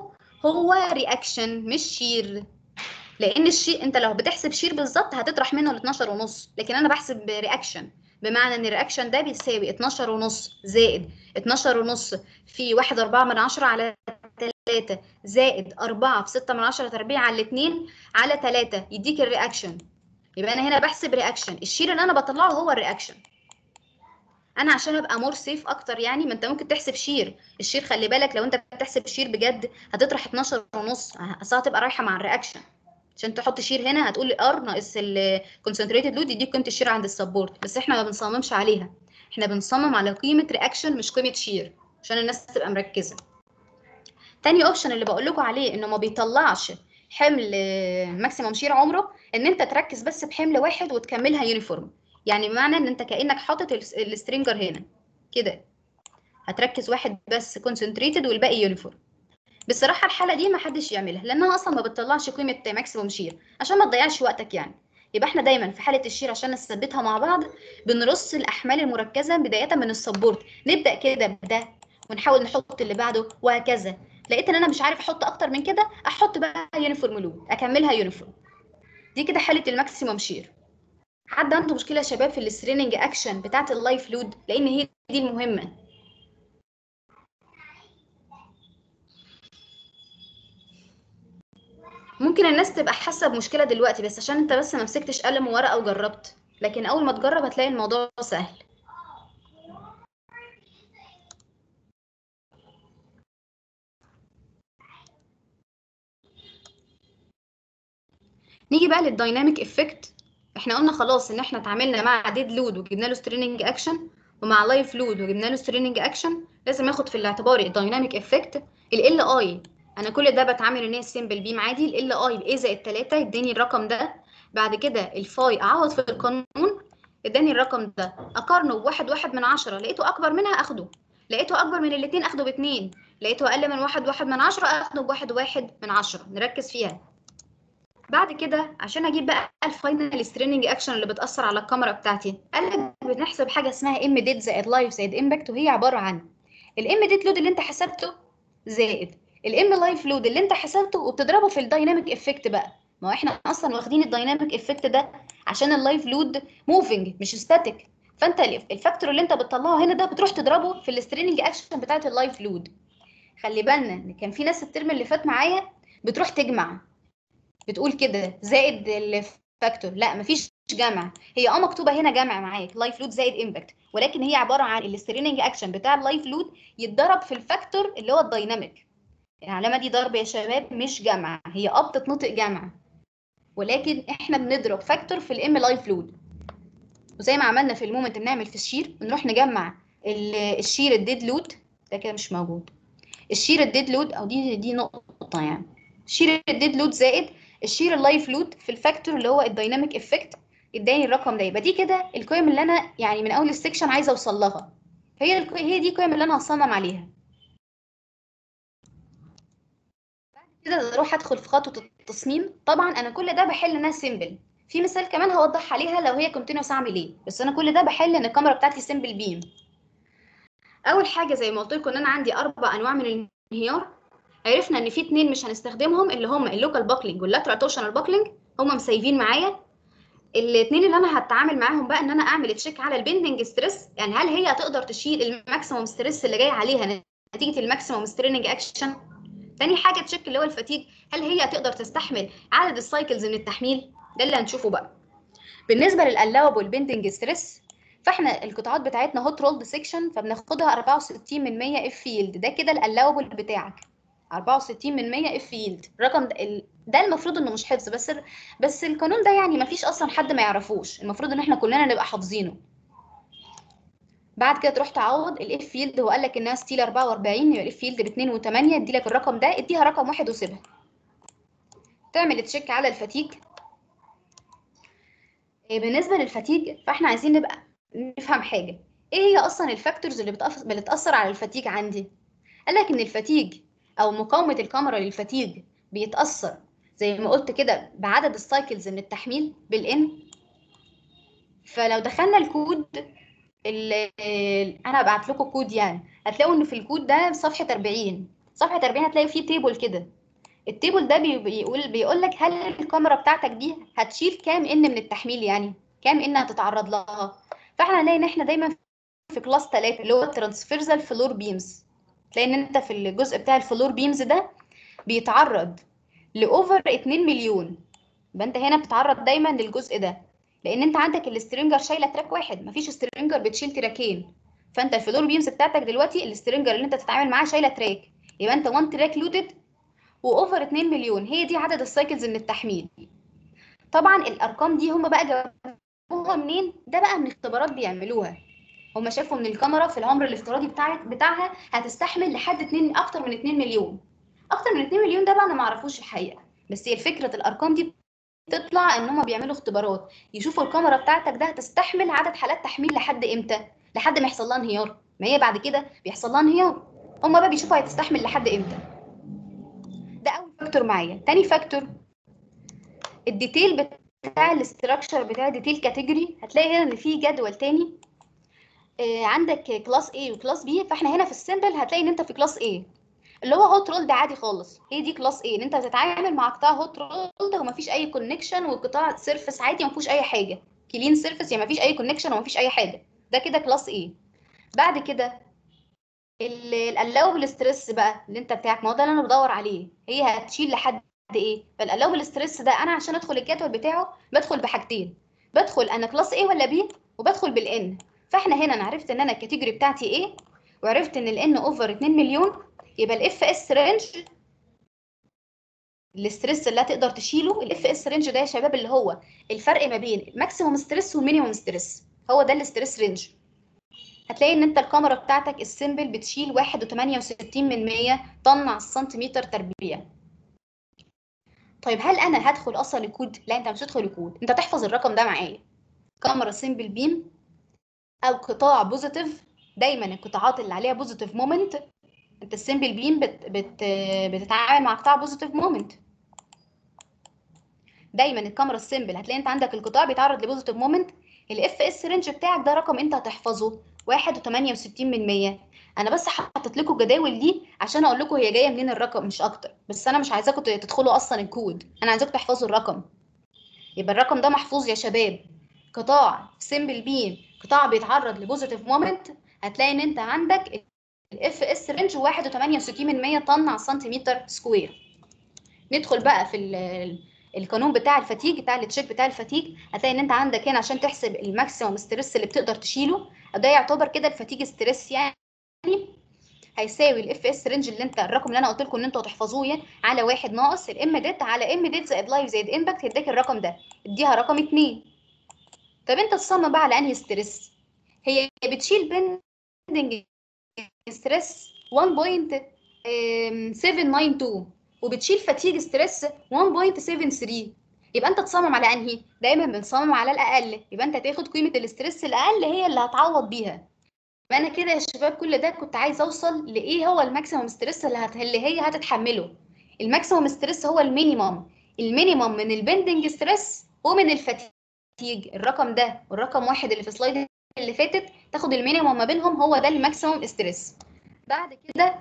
هو reaction مش shear. لأن ال shear أنت لو بتحسب shear بالظبط هتطرح منه ال 12 ونص. لكن أنا بحسب reaction بمعنى إن ال reaction ده بيساوي 12 ونص زائد 12 ونص في 1 4 من 10 على 3 زائد 4 في 6 من 10 تربيع على 2 على 3 يديك ال reaction يبقى أنا هنا بحسب reaction ال shear اللي أنا بطلعه هو ال reaction أنا عشان أبقى more safe أكتر يعني ما أنت ممكن تحسب shear. ال shear خلي بالك لو أنت بتحسب shear بجد هتطرح 12 ونص. أصل هتبقى رايحة مع ال reaction عشان تحط shear هنا هتقول لي R ناقص ال concentrated load يديك قيمة ال shear عند ال support. بس إحنا ما بنصممش عليها. إحنا بنصمم على قيمة reaction مش قيمة shear عشان الناس تبقى مركزة. تاني option اللي بقول لكم عليه إنه ما بيطلعش حمل maximum shear عمره إن أنت تركز بس بحمل واحد وتكملها uniform يعني بمعنى إن أنت كأنك حاطط الس- ال stringer هنا. كده. هتركز واحد بس concentrated والباقي uniform بصراحة الحالة دي ما حدش يعملها لأنها أصلا ما بتطلعش قيمة maximum shear عشان ما تضيعش وقتك يعني. يبقى إحنا دايما في حالة ال shear عشان نثبتها مع بعض بنرص الأحمال المركزة بداية من ال support نبدأ كده بده ونحاول نحط اللي بعده وهكذا. لقيت إن أنا مش عارف أحط أكتر من كده أحط بقى uniform load أكملها uniform دي كده حالة ال maximum shear حد عنده مشكلة يا شباب في ال straining action بتاعة ال live load لأن هي دي المهمة. ممكن الناس تبقى حاسة بمشكلة دلوقتي بس عشان انت بس ما مسكتش قلم وورقه وجربت. لكن أول ما تجرب هتلاقي الموضوع سهل. نيجي بقى لل dynamic effect إحنا قلنا خلاص إن إحنا اتعاملنا مع dead load وجبنا له straining action ومع live load وجبنا له straining action لازم اخد في الاعتبار ال dynamic effect ال L أنا كل ده بتعامل إن هي simple beam عادي ال L phi زائد 3 اداني الرقم ده. بعد كده ال phi أعوض في القانون اداني الرقم ده. أقارنه بواحد واحد من عشرة. لقيته أكبر منها أخده. لقيته أكبر من الاتنين أخده باتنين. لقيته أقل من واحد واحد من عشرة أخده بواحد واحد من عشرة. نركز فيها. بعد كده عشان أجيب بقى ال final straining action اللي بتأثر على الكاميرا بتاعتي قال لك بنحسب حاجة اسمها M dead زائد live زائد impact وهي عبارة عن ال M dead load اللي أنت حسبته زائد ال M live load اللي انت حسبته وبتضربه في ال dynamic effect بقى. ما هو إحنا أصلا واخدين ال dynamic effect ده عشان ال live load moving مش static فانت ال factor اللي انت بتطلعه هنا ده بتروح تضربه في ال straining action بتاعت ال live load خلي بالنا إن كان في ناس الترم اللي فات معايا بتروح تجمع. بتقول كده زائد ال factor لا مفيش جمع. هي آه مكتوبة هنا جمع معاك. live load زائد impact ولكن هي عبارة عن الستريننج اكشن بتاع اللايف لود يتضرب في الفاكتور اللي هو الدايناميك العلامة دي ضرب يا شباب مش جمع هي آه بتتنطق جمع ولكن إحنا بنضرب factor في ال M live load وزي ما عملنا في ال moment بنعمل في ال shear بنروح نجمع ال- ال shear ال dead load ده كده مش موجود. ال shear ال dead load أو دي دي نقطة يعني. الشير الديد لود زائد الشير اللايف لود في الفاكتور اللي هو الدايناميك افكت اداني الرقم ده يبقى دي كده القيم اللي أنا يعني من أول ال section عايزة أوصل لها. هي هي دي القيم اللي أنا هصمم عليها. كده أروح ادخل في خطوة التصميم. طبعا أنا كل ده بحل إنها simple في مثال كمان هوضح عليها لو هي continuous اعمل إيه بس أنا كل ده بحل إن الكمرة بتاعتي simple beam أول حاجة زي ما قلت لكم إن أنا عندي أربع أنواع من الانهيار. عرفنا إن في اتنين مش هنستخدمهم اللي هم ال local buckling وال lateral torsional buckling هم مسيفين معايا. الاثنين اللي أنا هتعامل معاهم بقى إن أنا أعمل check على ال bending stress يعني هل هي هتقدر تشيل ال maximum stress اللي جاي عليها نتيجة ال maximum straining action تاني حاجة check اللي هو ال fatigue هل هي هتقدر تستحمل عدد ال cycles من التحميل؟ ده اللي هنشوفه بقى. بالنسبة لل allowable bending stress فاحنا القطاعات بتاعتنا hot rolled section فبناخدها 64 من 100 F yield ده كده ال allowable بتاعك. 64 من 100 F yield ال- ده المفروض إنه مش حفظ بس بس القانون ده يعني ما فيش أصلا حد ما يعرفوش. المفروض إن إحنا كلنا نبقى حافظينه. بعد كده تروح تعوض ال F yield هو قال لك إنها steel 44 يبقى ال F yield ب 2 و8 ادي لك الرقم ده اديها رقم واحد وسيبها. تعمل check على ال fatigue إيه بالنسبة لل fatigue فإحنا عايزين نبقى نفهم حاجة. إيه هي أصلا ال factors اللي بتأثر على ال fatigue عندي؟ قال لك إن ال fatigue أو مقاومة الكمرة لل fatigue بيتأثر زي ما قلت كده بعدد ال cycles من التحميل بال N فلو دخلنا الكود ال- ال- أنا هبعت لكم كود يعني. هتلاقوا ان في الكود ده صفحة 40 صفحة 40 هتلاقي فيه table كده. ال table ده بي- بيقول بيقول لك هل الكمرة بتاعتك دي هتشيل كام N من التحميل يعني؟ كام N هتتعرض لها؟ فإحنا هنلاقي إن إحنا دايما في class 3 اللي هو transversal floor beams تلاقي إن أنت في الجزء بتاع ال floor beams ده بيتعرض ل over 2 مليون. يبقى أنت هنا بتتعرض دايما للجزء ده. لأن انت عندك ال stringer شايله track واحد مفيش stringer بتشيل track ين. فانت ال floor beams بتاعتك دلوقتي ال stringer اللي انت تتعامل معاه شايله track. يبقى انت 1 track loaded و over 2 مليون. هي دي عدد ال cycles من التحميل. طبعا الأرقام دي هم بقى جابوها منين؟ ده بقى من اختبارات بيعملوها. هم شافوا إن الكاميرا في العمر الافتراضي بتاع بتاعها هتستحمل لحد 2 أكتر من 2 مليون. أكتر من 2 مليون ده بقى أنا ما أعرفوش الحقيقة. بس هي الفكرة الأرقام دي تطلع ان هم بيعملوا اختبارات يشوفوا الكاميرا بتاعتك ده هتستحمل عدد حالات تحميل لحد إمتى؟ لحد ما يحصل لها انهيار. ما هي بعد كده بيحصل لها انهيار. هم بقى بيشوفوا هتستحمل لحد إمتى. ده أول factor معايا. تاني فاكتور ال detail بتاع ال structure بتاع detail category هتلاقي هنا إن في جدول تاني. آه، عندك class A و class B. فإحنا هنا في ال simple هتلاقي إن أنت في class A. اللي هو hot rolled عادي خالص. هي دي class A. إن أنت هتتعامل مع قطاع hot rolled ومفيش أي connection وقطاع surface عادي مفيهوش أي حاجة. clean surface يعني مفيش أي connection ومفيش أي حاجة. ده كده class A. بعد كده ال allowable stress بقى اللي أنت بتاعك ما هو ده اللي أنا بدور عليه. هي هتشيل لحد إيه؟ فال allowable stress ده أنا عشان أدخل الجدول بتاعه بدخل بحاجتين. بدخل أنا class A ولا B وبدخل بال N فإحنا هنا أنا عرفت إن أنا ال category بتاعتي إيه وعرفت إن ال N over 2 مليون يبقى ال Fs range ال stress اللي هتقدر تشيله ال Fs range ده يا شباب اللي هو الفرق ما بين maximum stress و minimum stress هو ده ال stress range هتلاقي إن أنت الكمرة بتاعتك ال simple بتشيل 1.68 من 100 طن على السنتيمتر تربيع. طيب هل أنا هدخل أصلا الكود؟ لا أنت مش هتدخل الكود. أنت تحفظ الرقم ده معايا. كمرة simple beam أو قطاع positive دايما القطاعات اللي عليها positive moment انت ال simple beam بت بت بتتعامل مع قطاع positive moment دايما الكمرة ال simple هتلاقي أنت عندك القطاع بيتعرض ل positive moment ال Fs range بتاعك ده رقم أنت هتحفظه 1.68 من 100 أنا بس حطيت لكم الجداول دي عشان أقول لكم هي جاية منين الرقم مش أكتر. بس أنا مش عايزاكم تدخلوا أصلا الكود. أنا عايزاكم تحفظوا الرقم. يبقى الرقم ده محفوظ يا شباب. قطاع simple beam قطاع بيتعرض ل positive moment هتلاقي إن أنت عندك ال Fs range 1.68 من 100 طن على السنتيمتر square. ندخل بقى في القانون بتاع ال fatigue بتاع ال check بتاع ال fatigue هتلاقي إن أنت عندك هنا عشان تحسب ال maximum stress اللي بتقدر تشيله ده يعتبر كده ال fatigue stress يعني هيساوي ال Fs range اللي أنت الرقم اللي أنا قلت لكم إن أنتوا تحفظوه يعني على واحد ناقص ال M dead على M dead زائد live زائد impact هيديك الرقم ده. اديها رقم اتنين. طب أنت تصمم بقى على أنهي stress؟ هي بتشيل bending stress 1.792 وبتشيل fatigue stress 1.73 يبقى انت تصمم على انهي؟ دايما بنصمم على الأقل. يبقى انت تاخد قيمة ال stress الأقل هي اللي هتعوض بيها. أنا كده يا شباب كل ده كنت عايز اوصل لإيه هو ال maximum stress اللي. اللي هي هتتحمله. الماكسيموم ستريس هو المينيمم المينيمم من البندنج ستريس ومن الفاتيج الرقم ده والرقم واحد اللي في ال slide اللي فاتت تاخد ال minimum ما بينهم هو ده ال maximum stress. بعد كده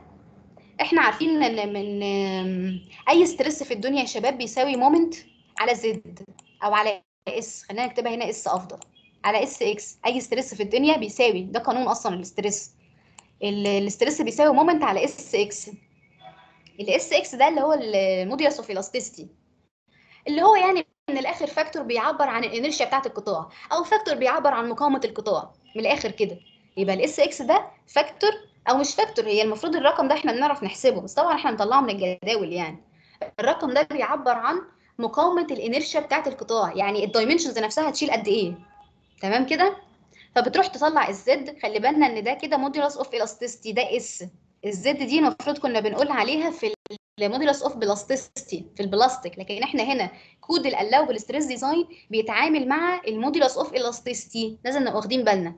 إحنا عارفين ان من اي stress في الدنيا يا شباب بيساوي moment على Z أو على S خلينا نكتبها هنا S أفضل. على S X أي stress في الدنيا بيساوي ده قانون أصلا ال stress ال- ال stress بيساوي moment على S X ال S X ده اللي هو ال modulus of elasticity اللي هو يعني من الآخر factor بيعبر عن ال inertia بتاعة القطاع أو factor بيعبر عن مقاومة القطاع. من الآخر كده. يبقى ال S X ده factor أو مش factor هي المفروض الرقم ده إحنا بنعرف نحسبه بس طبعا إحنا بنطلعه من الجداول يعني. الرقم ده بيعبر عن مقاومة ال inertia بتاعة القطاع يعني ال dimensions نفسها هتشيل قد إيه. تمام كده؟ فبتروح تطلع ال Z خلي بالنا إن ده كده modulus of elasticity ده S ال Z دي المفروض كنا بنقول عليها في ال modulus of plasticity في البلاستيك لكن إحنا هنا كود ال allowable stress design بيتعامل مع ال modulus of elasticity. لازم نبقى واخدين بالنا.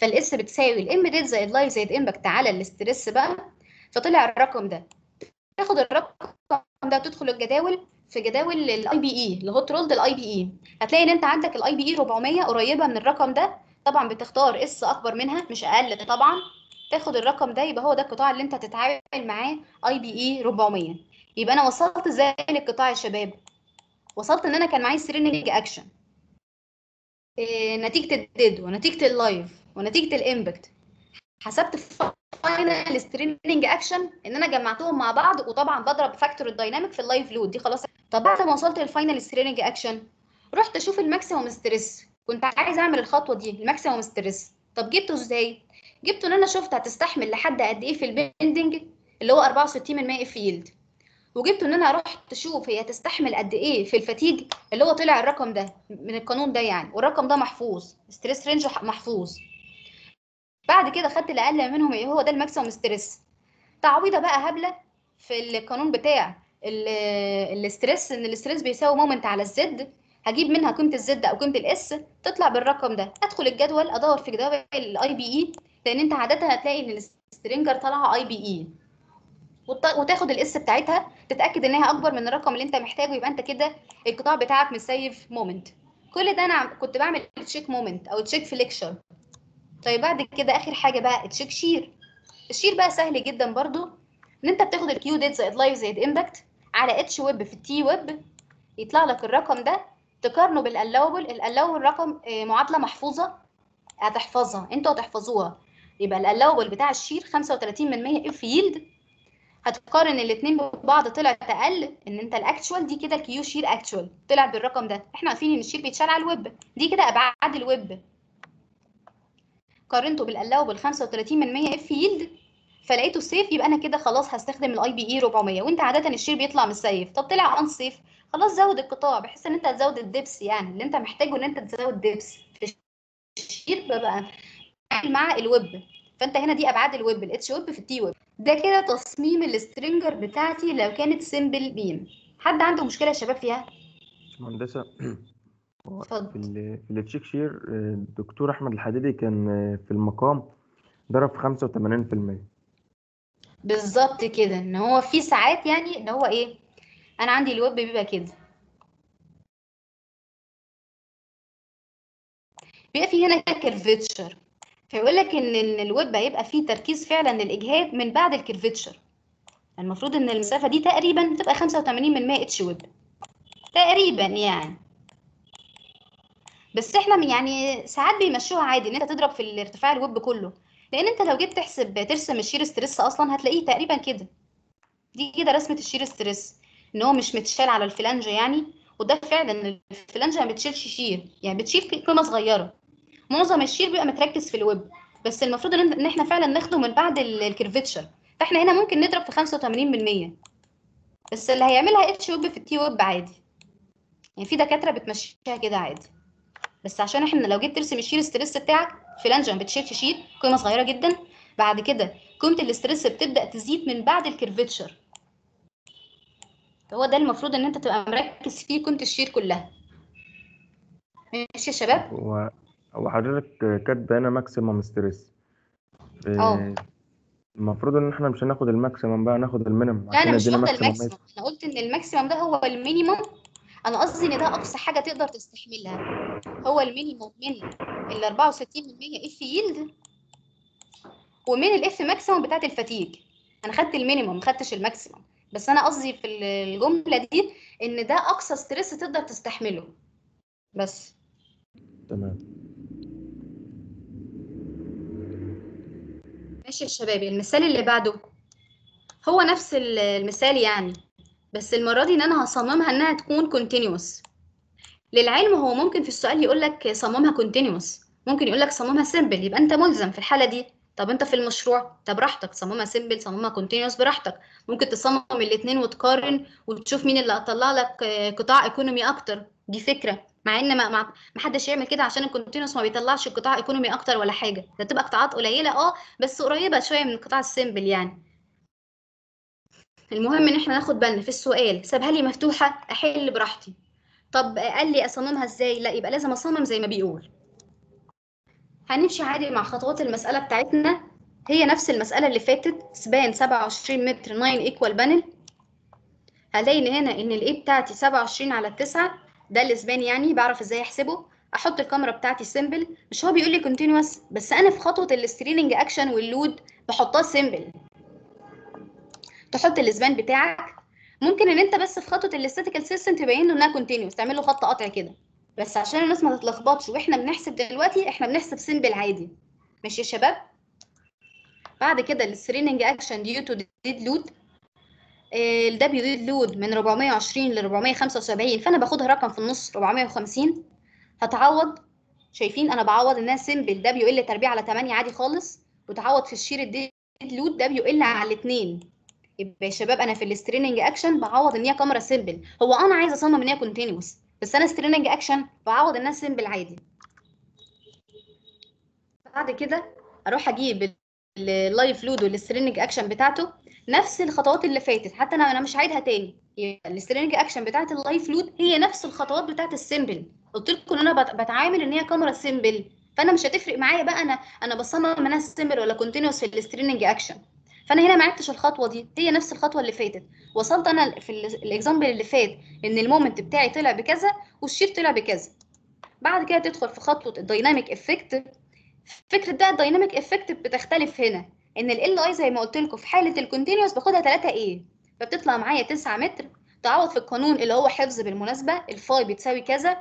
فال S بتساوي ال M dead زائد live زائد impact على ال stress بقى. فطلع الرقم ده. تاخد الرقم ده تدخل الجداول في جداول ال IPE ال hot rolled ال IPE هتلاقي إن أنت عندك ال IPE 400 قريبة من الرقم ده. طبعا بتختار S أكبر منها مش أقل طبعا. تاخد الرقم ده يبقى هو ده القطاع اللي انت هتتعامل معاه IPE 400 يبقى أنا وصلت إزاي للقطاع يا شباب وصلت إن أنا كان معايا straining action إيه نتيجة ال dead ونتيجة ال live ونتيجة ال impact حسبت final straining action إن أنا جمعتهم مع بعض وطبعا بضرب factor ال dynamic في ال live load دي خلاص. طب بعد ما وصلت لل final straining action رحت أشوف ال maximum stress كنت عايز أعمل الخطوة دي ال maximum stress طب جبته إزاي؟ جبته ان أنا شفت هتستحمل لحد قد إيه في ال bending؟ اللي هو 64 من 100 F yield وجبته إن أنا رحت أشوف هي هتستحمل قد إيه في ال fatigue اللي هو طلع الرقم ده من القانون ده يعني. والرقم ده محفوظ. stress range محفوظ. بعد كده خدت الاقل منهم إيه هو ده ال maximum stress. تعويضة بقى هبلة في القانون بتاع ال stress إن ال stress بيساوي moment على ال Z. هجيب منها قيمة الزد أو قيمة الاس تطلع بالرقم ده. أدخل الجدول أدور في جدول ال IPE لأن انت عاده هتلاقي ان ال stringer طالعه IPE وتاخد ال S بتاعتها تتأكد إنها أكبر من الرقم اللي انت محتاجه يبقى انت كده القطاع بتاعك safe moment كل ده أنا كنت بعمل check moment أو check flexure طيب بعد كده آخر حاجة بقى check shear ال shear بقى سهل جدا برضو إن انت بتاخد ال Q dead زائد live زائد impact على h web في ال t web يطلع لك الرقم ده تقارنه بال allowable ال allowable رقم معادلة محفوظة هتحفظها أنتوا هتحفظوها. يبقى ال allowable بتاع ال shear 35 من 100 F yield هتقارن الاثنين ببعض طلعت أقل إن أنت ال actual دي كده ال Q shear actual طلع بالرقم ده. إحنا عارفين إن ال shear بيتشال على الويب. دي كده أبعاد الويب. قارنته بال allowable 35 من 100 F yield فلقيته safe يبقى أنا كده خلاص هستخدم ال IPE 400 وأنت عادة ال shear بيطلع مش safe طب طلع unsafe خلاص زود القطاع. بحيث إن أنت تزود ال depth يعني. اللي أنت محتاجه إن أنت تزود depth في ال shear بقى مع الويب. فأنت هنا دي أبعاد ال web ال h web في ال t web ده كده تصميم ال stringer بتاعتي لو كانت simple beam حد عنده مشكلة يا شباب فيها؟ اتفضل. في ال في ال check shear آه، الدكتور أحمد الحديدي كان آه، في المقام ضرب في 85% بالظبط كده. إن هو في ساعات يعني إن هو إيه أنا عندي الويب بيبقى كده. بيبقى في هنا curvature فيقول لك إن إن الويب هيبقى فيه تركيز فعلا للإجهاد من بعد ال curvature المفروض إن المسافة دي تقريبا بتبقى 85 من 100 اتش ويب تقريبا يعني. بس إحنا يعني ساعات بيمشوها عادي إن أنت تضرب في الارتفاع الويب كله. لأن أنت لو جيت تحسب ترسم ال shear stress أصلا هتلاقيه تقريبا كده. دي كده رسمة ال shear stress إن هو مش متشال على ال flange يعني. وده فعلا الفلانجة ما بتشيلش shear. يعني بتشيل قيمة صغيرة. معظم ال shear بيبقى متركز في الويب بس المفروض إن إحنا فعلا ناخده من بعد ال- curvature فإحنا هنا ممكن نضرب في 85% بس اللي هيعملها h web في ال t web عادي. يعني في دكاترة بتمشيها كده عادي. بس عشان إحنا لو جيت ترسم ال shear stress بتاعك فلانجه ما بتشيلش shear قيمة صغيرة جدا. بعد كده قيمة ال stress بتبدأ تزيد من بعد ال curvature هو ده المفروض إن أنت تبقى مركز فيه قيمة ال shear كلها. ماشي يا شباب؟ هو هو حضرتك كاتبه هنا maximum stress آه. المفروض إن إحنا مش هناخد ال maximum بقى ناخد ال minimum لا أنا مش واخده maximum ال maximum أنا قلت إن ال maximum ده هو ال minimum أنا قصدي إن ده أقصى حاجة تقدر تستحملها. هو ال minimum من ال 64% F yield ومن ال F maximum بتاعت ال fatigue أنا خدت ال minimum ما خدتش ال maximum بس أنا قصدي في الجملة دي إن ده أقصى stress تقدر تستحمله. بس. تمام. ماشي يا شباب المثال اللي بعده. هو نفس ال- المثال يعني بس المرة دي إن أنا هصممها إنها تكون continuous. للعلم هو ممكن في السؤال يقول لك صممها continuous. ممكن يقول لك صممها simple يبقى أنت ملزم في الحالة دي. طب أنت في المشروع طب براحتك صممها simple صممها continuous براحتك. ممكن تصمم الاثنين وتقارن وتشوف مين اللي هطلع لك قطاع economy أكتر. دي فكرة. مع إن ما ما حدش يعمل كده عشان ال continuous ما بيطلعش قطاع economy أكتر ولا حاجة. ده تبقى قطاعات قليلة آه بس قريبة شوية من القطاع ال simple يعني. المهم إن إحنا ناخد بالنا في السؤال سابها لي مفتوحة؟ أحل براحتي. طب قال لي أصممها إزاي؟ لا يبقى لازم أصمم زي ما بيقول. هنمشي عادي مع خطوات المسألة بتاعتنا. هي نفس المسألة اللي فاتت span 27 متر 9 equal panel. هلاقي هنا إن ال a بتاعتي 27 على التسعة ده ال span يعني بعرف إزاي أحسبه. أحط الكمرة بتاعتي simple مش هو بيقول لي continuous بس أنا في خطوة ال straining action وال load بحطها simple تحط ال span بتاعك. ممكن إن أنت بس في خطوة ال statical system تبين له إنها continuous تعمل له خط قطع كده. بس عشان الناس ما تتلخبطش وإحنا بنحسب دلوقتي إحنا بنحسب simple عادي. ماشي يا شباب؟ بعد كده ال straining action due to dead load ال w dead load من 420 ل 475 فأنا باخدها رقم في النص 450 هتعوض. شايفين أنا بعوض إنها simple w L تربيع على 8 عادي خالص وتعوض في ال shear ال dead load w L على 2 يبقى يا شباب أنا في ال straining action بعوض إن هي كمرة simple هو أنا عايزه أصمم إن هي continuous بس أنا straining action بعوض إنها simple عادي. بعد كده أروح أجيب ال live load وال straining action بتاعته. نفس الخطوات اللي فاتت حتى أنا أنا مش هعيدها تاني. يبقى ال straining action بتاعت ال live load هي نفس الخطوات بتاعت ال simple. قلت لكم إن أنا بت- بتعامل إن هي كمرة simple. فأنا مش هتفرق معايا بقى أنا أنا بصمم انها simple ولا continuous في ال straining action. فأنا هنا ما عدتش الخطوة دي. هي نفس الخطوة اللي فاتت. وصلت أنا في ال- example اللي فات إن ال moment بتاعي طلع بكذا وال shear طلع بكذا. بعد كده تدخل في خطوة ال dynamic effect فكرة بقى ال dynamic effect بتختلف هنا. إن L phi زي ما قلت لكم في حالة ال continuous باخدها 3 a فبتطلع معايا 9 متر. تعوض في القانون اللي هو حفظ بالمناسبة ال phi بتساوي كذا.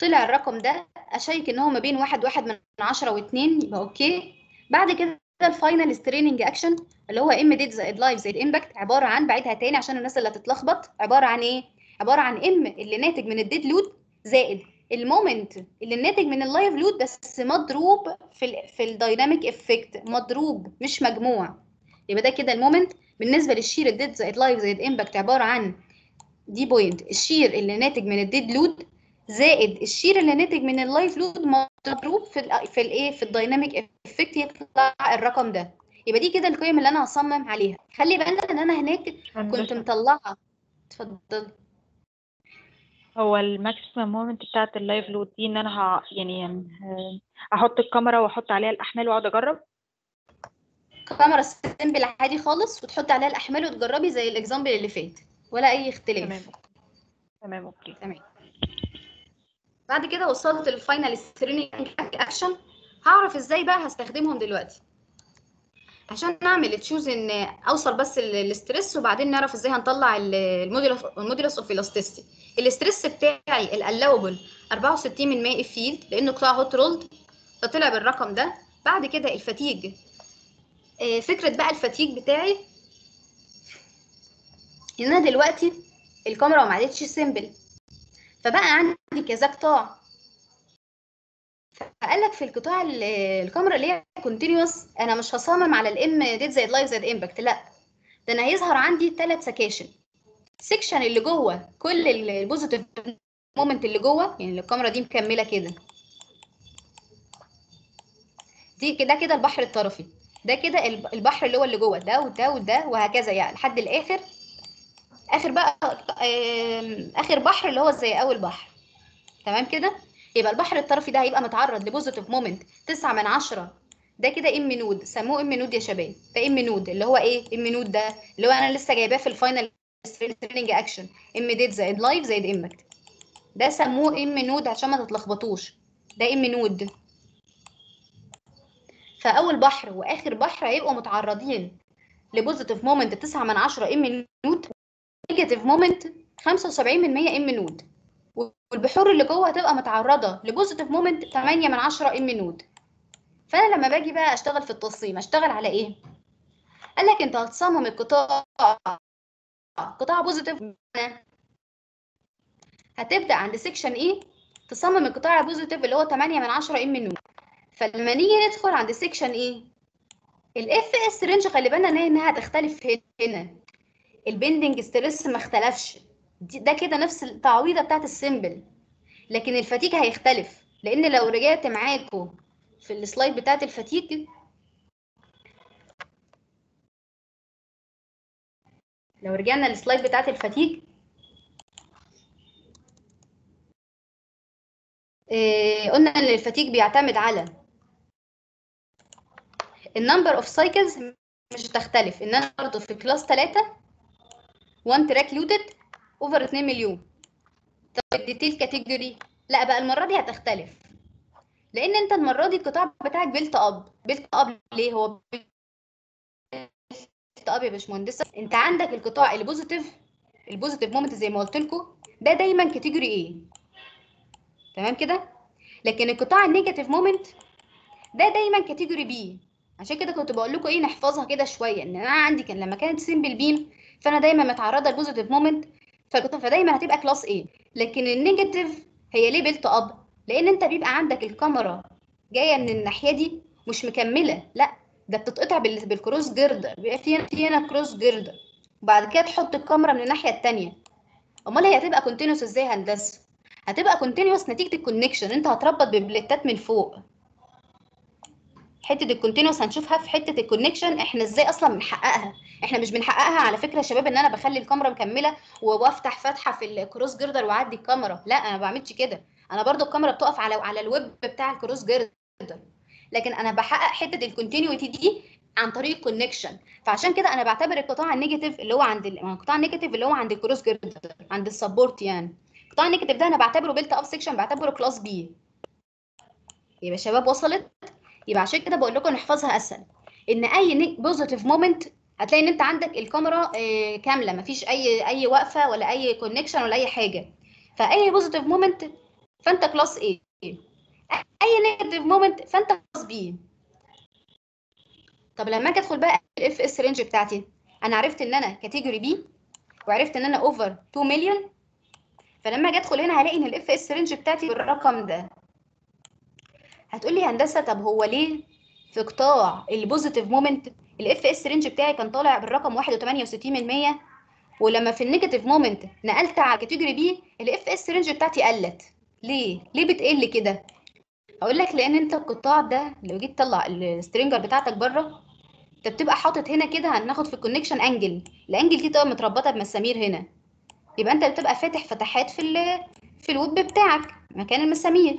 طلع الرقم ده. أشيك إن هو ما بين واحد واحد من عشرة واتنين يبقى okay. بعد كده ال final straining action اللي هو M dead زائد live زائد impact عبارة عن بعيدها تاني عشان الناس اللي هتتلخبط عبارة عن إيه؟ عبارة عن M اللي ناتج من ال dead load زائد ال moment اللي ناتج من ال live load بس مضروب في ال في ال dynamic effect مضروب مش مجموع. يبقى ده كده ال moment. بالنسبة لل shear ال dead زائد live زائد impact عبارة عن دي point ال shear اللي ناتج من ال dead load زائد ال shear اللي ناتج من ال live load مضروب في ال في الايه في ال dynamic effect يطلع الرقم ده. يبقى دي كده القيم اللي أنا هصمم عليها. خلي بالك إن أنا هناك كنت مطلعة. اتفضل. هو ال maximum moment بتاعت ال live load دي إن أنا ه... يعني أحط الكمرة وأحط عليها الأحمال وأقعد أجرب؟ كمرة simple عادي خالص وتحط عليها الأحمال وتجربي زي ال example اللي فات ولا أي اختلاف. تمام تمام okay. تمام. بعد كده وصلت لل final straining action هعرف إزاي بقى هستخدمهم دلوقتي؟ عشان نعمل تشوز إن أوصل بس للستريس وبعدين نعرف إزاي هنطلع الموديلس اوف الاستيستي الاستريس بتاعي الالاوبل 64 من 100 فيلد لأنه قطاع هوت رولد فطلع بالرقم ده. بعد كده الفتيج آه، فكرة بقى الفتيج بتاعي. ان أنا دلوقتي الكاميرا ما عادتش سيمبل فبقى عندي كذا قطاع. فقال لك في القطاع ال- الكمرة اللي هي continuous أنا مش هصمم على ال M dead زائد live زائد impact لا. ده أنا هيظهر عندي ثلاث سكاشن section اللي جوه كل ال- positive moment اللي جوه يعني الكمرة دي مكملة كده. دي كده كده البحر الطرفي. ده كده الب- البحر اللي هو اللي جوه. ده وده وده وهكذا يعني لحد الآخر. آخر بقى آخر بحر اللي هو زي أول بحر. تمام كده؟ يبقى البحر الطرفي ده هيبقى متعرض ل positive moment 9 من 10 ده كده M naught سموه M naught يا شباب. ده M naught اللي هو إيه؟ M naught ده اللي هو أنا لسه جايباه في ال final straining action M dead زائد live زائد impact ده سموه M naught عشان ما تتلخبطوش. ده M naught. فأول بحر وآخر بحر هيبقوا متعرضين ل positive moment 9 من 10 M naught negative moment 75% M naught. والبحور اللي جوه هتبقى متعرضة ل positive moment 8 من 10 M naught فأنا لما باجي بقى أشتغل في التصميم أشتغل على إيه؟ قال لك أنت هتصمم القطاع قطاع positive هتبدأ عند section إيه تصمم القطاع ال positive اللي هو 8 من 10 M naught فلما نيجي ندخل عند section A ال FS range خلي بالنا إنها هتختلف هنا. ال bending stress ما اختلفش. ده كده نفس التعويضة بتاعت ال simple. لكن ال fatigue هيختلف. لأن لو رجعت معاكم في ال slide بتاعت ال fatigue لو رجعنا لل slide بتاعت ال fatigue إيه قلنا إن ال fatigue بيعتمد على ال number of cycles مش هتختلف. إن أنا برضه في class 3 1 track loaded over 2 مليون. طب ال detail category لا بقى المرة دي هتختلف. لأن أنت المرة دي القطاع بتاعك built up built up ليه؟ هو built up يا باشمهندسة. أنت عندك القطاع ال positive ال positive moment زي ما قلت لكم. ده دايما category A تمام كده؟ لكن القطاع ال negative moment ده دايما category B عشان كده كنت بقول لكم إيه نحفظها كده شوية. إن أنا عندي كان لما كانت simple beam فأنا دايما متعرضة ل positive moment فدايما هتبقى class A لكن ال negative هي ليه built up لأن أنت بيبقى عندك الكمرة جاية من الناحية دي مش مكملة. لا ده بتتقطع بال- بال cross girder بيبقى في هنا cross girder وبعد كده تحط الكمرة من الناحية الثانية أمال هي هتبقى continuous إزاي هندسة؟ هتبقى continuous نتيجة ال connection أنت هتربط ببليتات من فوق. حتة ال continuous هنشوفها في حتة ال connection إحنا إزاي أصلا بنحققها؟ إحنا مش بنحققها على فكرة يا شباب إن أنا بخلي الكمرة مكملة وأفتح فتحة في ال cross girder وأعدي الكمرة. لا أنا ما بعملش كده. أنا برضو الكمرة بتقف على على الويب بتاع ال cross girder لكن أنا بحقق حتة ال continuity دي عن طريق ال connection فعشان كده أنا بعتبر القطاع ال negative اللي هو عند ال- القطاع ال negative اللي هو عند ال cross girder عند ال support يعني. القطاع ال negative ده أنا بعتبره built up section بعتبره class B يبقى شباب وصلت؟ يبقى عشان كده بقول لكم نحفظها أسهل. إن أي positive moment هتلاقي إن أنت عندك الكمرة آه، كاملة مفيش اي أي وقفه ولا أي connection ولا أي حاجة. فأي positive moment فأنت class A أي negative moment فأنت class B طب لما أجي أدخل بقى ال FS range بتاعتي أنا عرفت إن أنا category B وعرفت إن أنا over 2 مليون فلما أجي أدخل هنا هلاقي إن ال FS range بتاعتي بالرقم ده. هتقولي هندسة طب هو ليه في قطاع ال positive moment ال FS range بتاعي كان طالع بالرقم 1.68% ولما في ال negative moment نقلت على category B ال FS range بتاعتي قلت. ليه؟ ليه بتقل كده؟ أقول لك لأن أنت القطاع ده لو جيت تطلع ال stringer بتاعتك بره أنت بتبقى حاطط هنا كده هناخد في ال connection angle ال angle دي تبقى متربطة بمسامير هنا. يبقى أنت بتبقى فاتح فتحات في ال في الويب بتاعك مكان المسامير.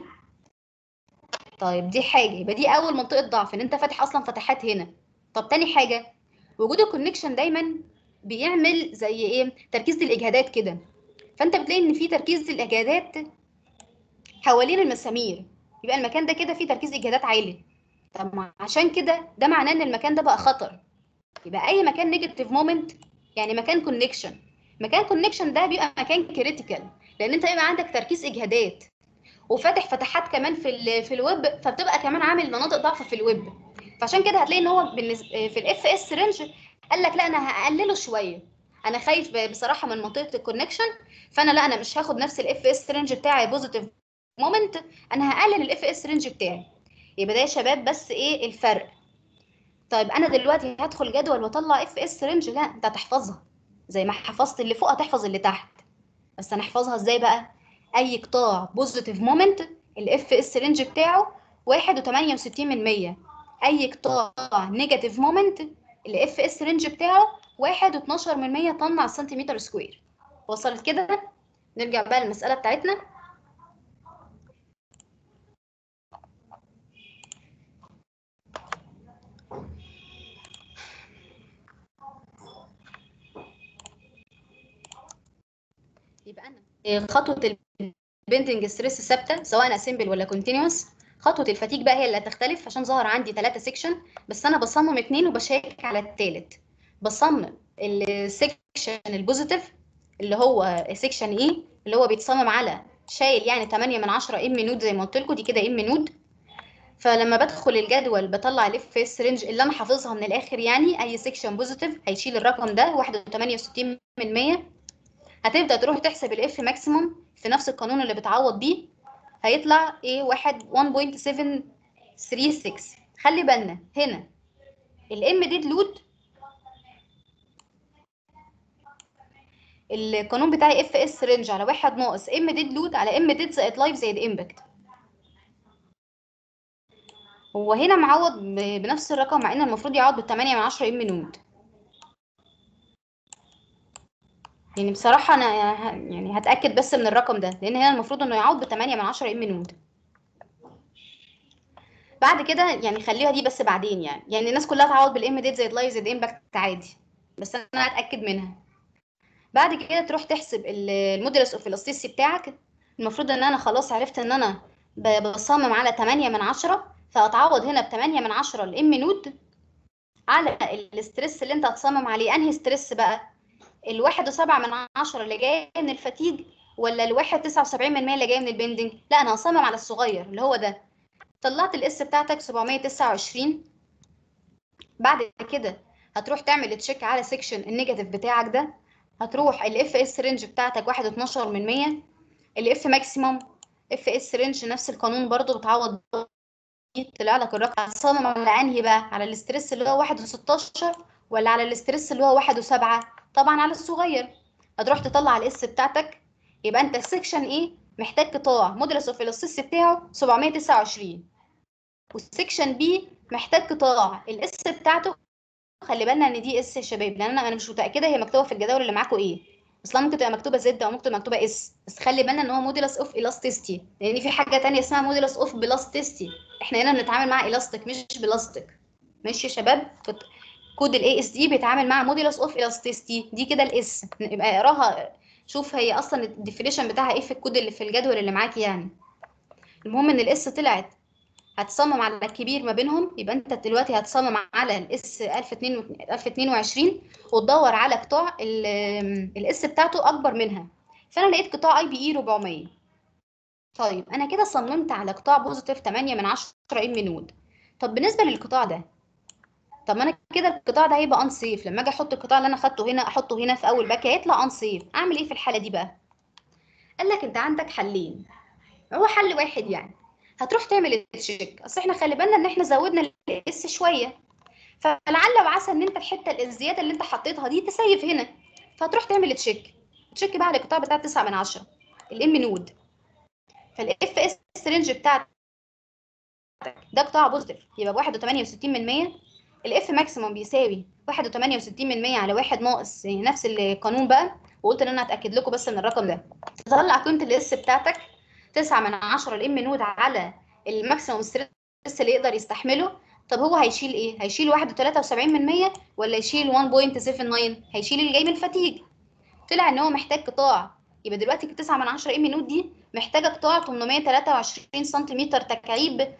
طيب دي حاجة. يبقى دي أول منطقة ضعف إن أنت فاتح أصلا فتحات هنا. طب تاني حاجة وجود ال connection دايما بيعمل زي إيه؟ تركيز الاجهادات كده. فأنت بتلاقي إن في تركيز الاجهادات حوالين المسامير. يبقى المكان ده كده فيه تركيز إجهادات عالي. طب عشان كده ده معناه إن المكان ده بقى خطر. يبقى أي مكان negative moment يعني مكان connection مكان connection ده بيبقى مكان critical لأن أنت بيبقى عندك تركيز إجهادات. وفاتح فتحات كمان في في الويب فبتبقى كمان عامل مناطق ضعف في الويب. فعشان كده هتلاقي إن هو في ال FS range قال لك لا أنا هقلله شوية. أنا خايف بصراحة من منطقة ال connection فأنا لا أنا مش هاخد نفس ال FS range بتاعي positive moment أنا هقلل ال FS range بتاعي. يبقى ده يا شباب بس إيه الفرق. طيب أنا دلوقتي هدخل جدول وأطلع FS range لا أنت هتحفظها. زي ما حفظت اللي فوق هتحفظ اللي تحت. بس أنا احفظها إزاي بقى؟ أي قطاع positive moment ال FS range بتاعه 1.68 من 100 أي قطاع negative moment ال FS range بتاعه 1.12 من 100 طن على السنتيمتر square وصلت كده؟ نرجع بقى للمسألة بتاعتنا. يبقى أنا خطوة ال bending stress ثابتة سواء simple ولا continuous خطوة ال fatigue بقى هي اللي هتختلف عشان ظهر عندي ثلاثة section بس أنا بصمم اتنين وبشيك على التالت. بصمم ال section ال positive اللي هو section A اللي هو بيتصمم على شايل يعني 8 من 10 M nought زي ما قلت لكم دي كده M nought. فلما بدخل الجدول بطلع ال FS range اللي أنا حافظها من الآخر يعني أي section positive هيشيل الرقم ده 1.68 من 100 هتبدأ تروح تحسب ال F maximum في نفس القانون اللي بتعوض بيه هيطلع إيه واحد 1.736 خلي بالنا هنا ال M dead load القانون بتاعي FS range على واحد ناقص. M dead load على M dead زائد live زائد impact هو هنا معوض بنفس الرقم مع إن المفروض يعوض بالتمانية من عشرة M nought يعني بصراحة أنا ه- يعني هتأكد بس من الرقم ده لأن هنا المفروض إنه يعوض بتمانية من عشرة M not. بعد كده يعني خليها دي بس بعدين يعني. يعني الناس كلها تعوض بال M dead زائد live زائد impact عادي بس أنا هتأكد منها. بعد كده تروح تحسب ال- ال modulus of elasticity بتاعك. المفروض إن أنا خلاص عرفت إن أنا ب- بصمم على 8 من 10 فهتعوض هنا ب 8 من 10 ال M not على ال stress اللي أنت هتصمم عليه. أنهي stress بقى؟ الواحد وسبعة من عشرة اللي جاي من ال fatigue ولا الواحد تسعة وسبعين من مية اللي جاي من ال bending؟ لا أنا هصمم على الصغير اللي هو ده. طلعت ال S بتاعتك 729 بعد كده هتروح تعمل check على section ال negative بتاعك ده. هتروح ال F S range بتاعتك واحد اتناشر من مية. ال F maximum F S range نفس القانون برضو بتعوض. طلع لك الرقم. هتصمم على أنهي بقى؟ على ال stress اللي هو واحد وستاشر ولا على ال stress اللي هو واحد وسبعة؟ طبعا على الصغير. هتروح تطلع ال S بتاعتك. يبقى أنت ال section A؟ محتاج قطاع. modulus of elasticity بتاعه 729 وال section B محتاج قطاع. ال S بتاعته خلي بالنا إن دي S يا شباب لأن أنا مش متأكدة هي مكتوبة في الجداول اللي معاكم إيه. أصلا ممكن تبقى مكتوبة Z أو ممكن مكتوبة S. بس خلي بالنا إن هو modulus of elasticity. لأن في حاجة تانية اسمها modulus of plasticity. إحنا هنا بنتعامل مع إلاستيك مش بلاستيك. ماشي يا شباب؟ كود ال ASD بيتعامل مع modulus of elasticity دي كده ال S يبقى اقراها شوف هي أصلا ال definition بتاعها إيه في الكود اللي في الجدول اللي معاكي يعني. المهم إن ال S طلعت. هتصمم على الكبير ما بينهم. يبقى أنت دلوقتي هتصمم على ال S 1022 وتدور على قطاع ال S بتاعته أكبر منها. فأنا لقيت قطاع IPE 400 طيب أنا كده صممت على قطاع positive 8 من 10 M not. طب بالنسبة للقطاع ده طب ما أنا كده القطاع ده هيبقى unsafe لما أجي أحط القطاع اللي أنا خدته هنا أحطه هنا في أول باكية هيطلع unsafe أعمل إيه في الحالة دي بقى؟ قال لك أنت عندك حلين. هو حل واحد يعني. هتروح تعمل check أصل إحنا خلي بالنا إن إحنا زودنا ال S شوية. فلعل وعسى إن أنت الحتة الزيادة اللي أنت حطيتها دي ت safe هنا. فهتروح تعمل check check بقى على القطاع بتاع 9 من 10 ال M not. فال F S range بتاعتك ده قطاع positive يبقى 1.68 من 100 ال F maximum بيساوي 1.68 من 100 على 1 ناقص. يعني نفس القانون بقى وقلت إن أنا هتأكد لكم بس من الرقم ده. تطلع قيمه ال S بتاعتك 9 من 10 ال M not على ال maximum stress اللي يقدر يستحمله. طب هو هيشيل إيه؟ هيشيل 1.73 من 100 ولا يشيل 1.79 هيشيل اللي جاي من ال fatigue طلع إن هو محتاج قطاع. يبقى دلوقتي 9 من 10 M not دي محتاجة قطاع 823 سنتيمتر تكعيب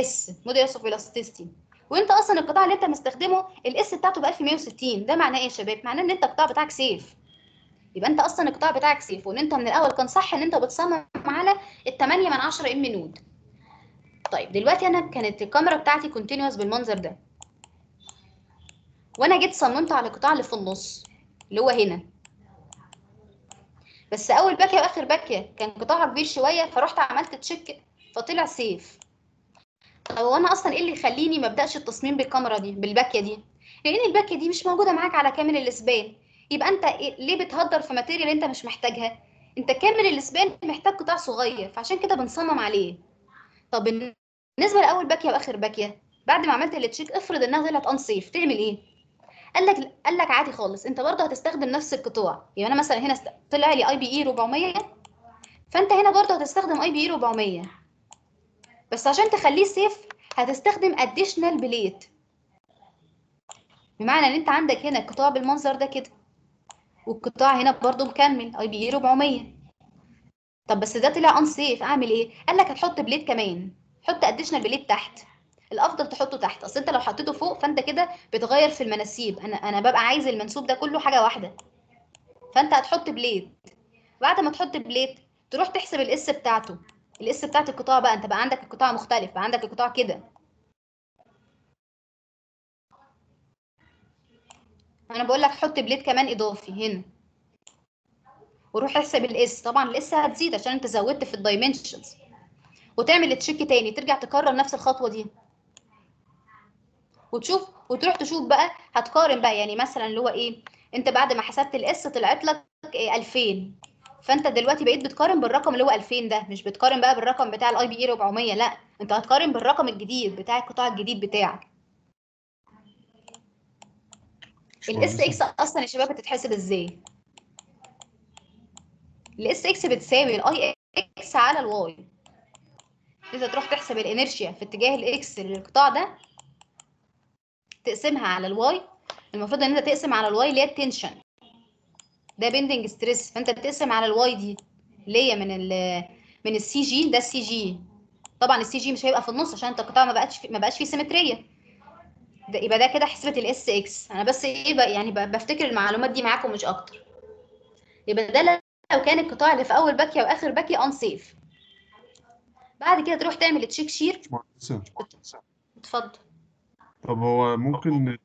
S modulus of elasticity وانت أصلا القطاع اللي انت مستخدمه ال S بتاعته ب 1160 ده معناه إيه يا شباب؟ معناه ان انت القطاع بتاعك safe يبقى انت أصلا القطاع بتاعك safe وان انت من الأول كان صح ان انت بتصمم على ال 8 من 10 M not. طيب دلوقتي أنا كانت الكمرة بتاعتي continuous بالمنظر ده. وأنا جيت صممت على القطاع اللي في النص اللي هو هنا. بس أول باكيه واخر باكيه كان قطاعها كبير شوية فرحت عملت check فطلع safe هو أنا أصلا إيه اللي يخليني ما أبدأش التصميم بالكمرة دي بالباكية دي؟ لأن الباكية دي مش موجودة معاك على كامل ال span. يبقى أنت إيه ليه بتهدر في material أنت مش محتاجها؟ أنت كامل ال span محتاج قطاع صغير فعشان كده بنصمم عليه. طب بالنسبة لأول باكية وآخر باكية بعد ما عملت ال check افرض إنها طلعت unsafe تعمل إيه؟ قال لك قال لك عادي خالص أنت برضه هتستخدم نفس القطاع يعني أنا مثلا هنا. طلع لي IPE 400 فأنت هنا برضه هتستخدم IPE 400 بس عشان تخليه safe هتستخدم additional plate بمعنى إن أنت عندك هنا القطاع بالمنظر ده كده. والقطاع هنا برضه مكمل IPE 400 طب بس ده طلع unsafe أعمل إيه؟ قال لك هتحط plate كمان. حط additional plate تحت. الأفضل تحطه تحت. أصل أنت لو حطيته فوق فأنت كده بتغير في المناسيب. أنا أنا ببقى عايز المنسوب ده كله حاجة واحدة. فأنت هتحط plate بعد ما تحط plate تروح تحسب ال S بتاعته. ال S بتاعت القطاع بقى انت بقى عندك القطاع مختلف بقى عندك القطاع كده. أنا بقول لك حط plate كمان اضافي هنا. وروح احسب ال S طبعا ال S هتزيد عشان انت زودت في ال dimensions وتعمل check تاني ترجع تكرر نفس الخطوة دي. وتشوف وتروح تشوف بقى هتقارن بقى يعني مثلا اللي هو إيه انت بعد ما حسبت ال S طلعت لك إيه 2000 فانت دلوقتي بقيت بتقارن بالرقم اللي هو 2000 ده مش بتقارن بقى بالرقم بتاع ال IPE 400 لا انت هتقارن بالرقم الجديد بتاع القطاع الجديد بتاعك. ال S X أصلا يا شباب بتتحسب إزاي؟ الاس إكس بتساوي الاي إكس على الواي اذا تروح تحسب ال inertia في اتجاه ال X للقطاع ده تقسمها على ال Y المفروض إن أنت تقسم على ال Y اللي هي ال tension. ده bending stress فأنت تقسم على ال Y دي اللي هي من ال من السي جي ده السي جي طبعا السي جي مش هيبقى في النص عشان انت القطاع ما بقاش ما بقاش فيه symmetry ده يبقى ده كده حسبة ال S X أنا بس إيه بقى يعني بفتكر المعلومات دي معاكم مش أكتر. يبقى ده لو كان القطاع اللي في أول باكية وآخر باكية unsafe بعد كده تروح تعمل check shear اتفضل. طب هو ممكن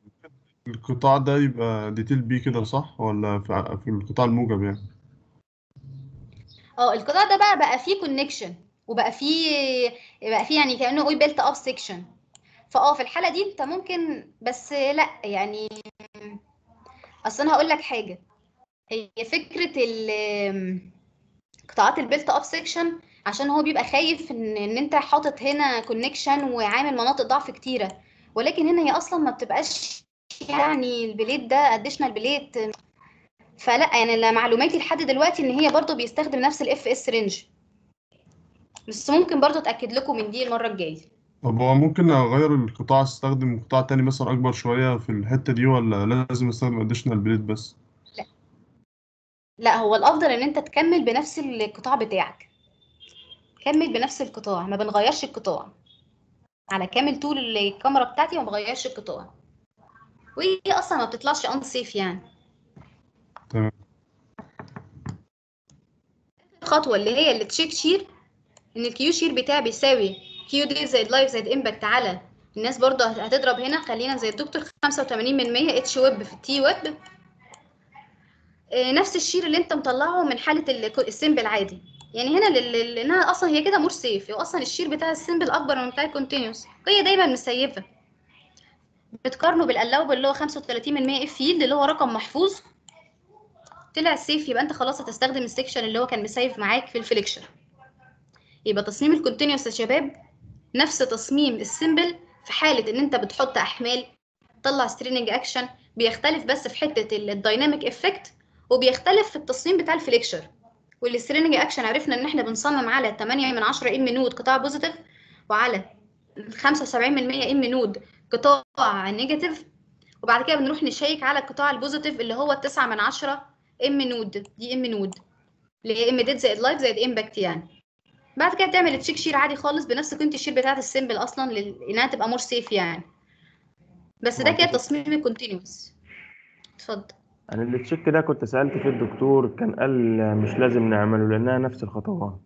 القطاع ده يبقى detail B كده صح؟ ولا في القطاع الموجب يعني؟ آه القطاع ده بقى بقى فيه connection وبقى فيه بقى فيه يعني كأنه إيه built up section فآه في الحالة دي أنت ممكن بس لأ يعني أصل أنا هقول لك حاجة. هي فكرة ال قطاعات ال built up section عشان هو بيبقى خايف إن إن أنت حاطط هنا connection وعامل مناطق ضعف كتيرة. ولكن هنا هي أصلا ما بتبقاش يعني ال plate ده additional plate. فلا يعني معلوماتي لحد دلوقتي إن هي برضو بيستخدم نفس ال FS range بس ممكن برضو أتأكد لكم من دي المرة الجاية. طب هو ممكن أغير القطاع أستخدم قطاع تاني مثلا أكبر شوية في الحتة دي ولا لازم أستخدم additional plate بس؟ لا هو الأفضل إن أنت تكمل بنفس القطاع بتاعك. كمل بنفس القطاع ما بنغيرش القطاع. على كامل طول الكمرة بتاعتي ما بغيرش القطاع. وهي أصلا ما بتطلعش unsafe يعني. تمام. الخطوه اللي هي اللي check shear إن ال Q shear بتاعي بيساوي Q D زائد live زائد impact على. الناس برضه هتضرب هنا خلينا زي الدكتور 85 من 100 اتش ويب في ال T web. نفس ال shear اللي انت مطلعه من حالة ال simple عادي. يعني هنا لأنها أصلا هي كده more safe أصلا ال shear بتاع ال simple أكبر من بتاع ال continuous هي دايما مسيفة. بتقارنه بال allowable اللي هو 35 من 100 F yield اللي هو رقم محفوظ طلع safe يبقى انت خلاص هتستخدم ال section اللي هو كان مسيف معاك في ال flexure يبقى تصميم ال continuous يا شباب نفس تصميم ال simple في حالة إن أنت بتحط أحمال تطلع straining action بيختلف بس في حتة ال dynamic effect وبيختلف في التصميم بتاع ال flexure وال straining action عرفنا إن إحنا بنصمم على 8 من 10 M nought قطاع positive وعلى 75 من 100 M nought قطاع negative وبعد كده بنروح نـ check على القطاع ال positive اللي هو 9 من 10 M nought. دي M nought اللي هي M dead زائد live زائد impact يعني. بعد كده تعمل check shear عادي خالص بنفس قيمة ال shear بتاعه ال simple أصلا لانها تبقى more safe يعني. بس ده كده تصميم ال continuous اتفضل. أنا ال check ده كنت سألت فيه الدكتور كان قال مش لازم نعمله لأنها نفس الخطوات.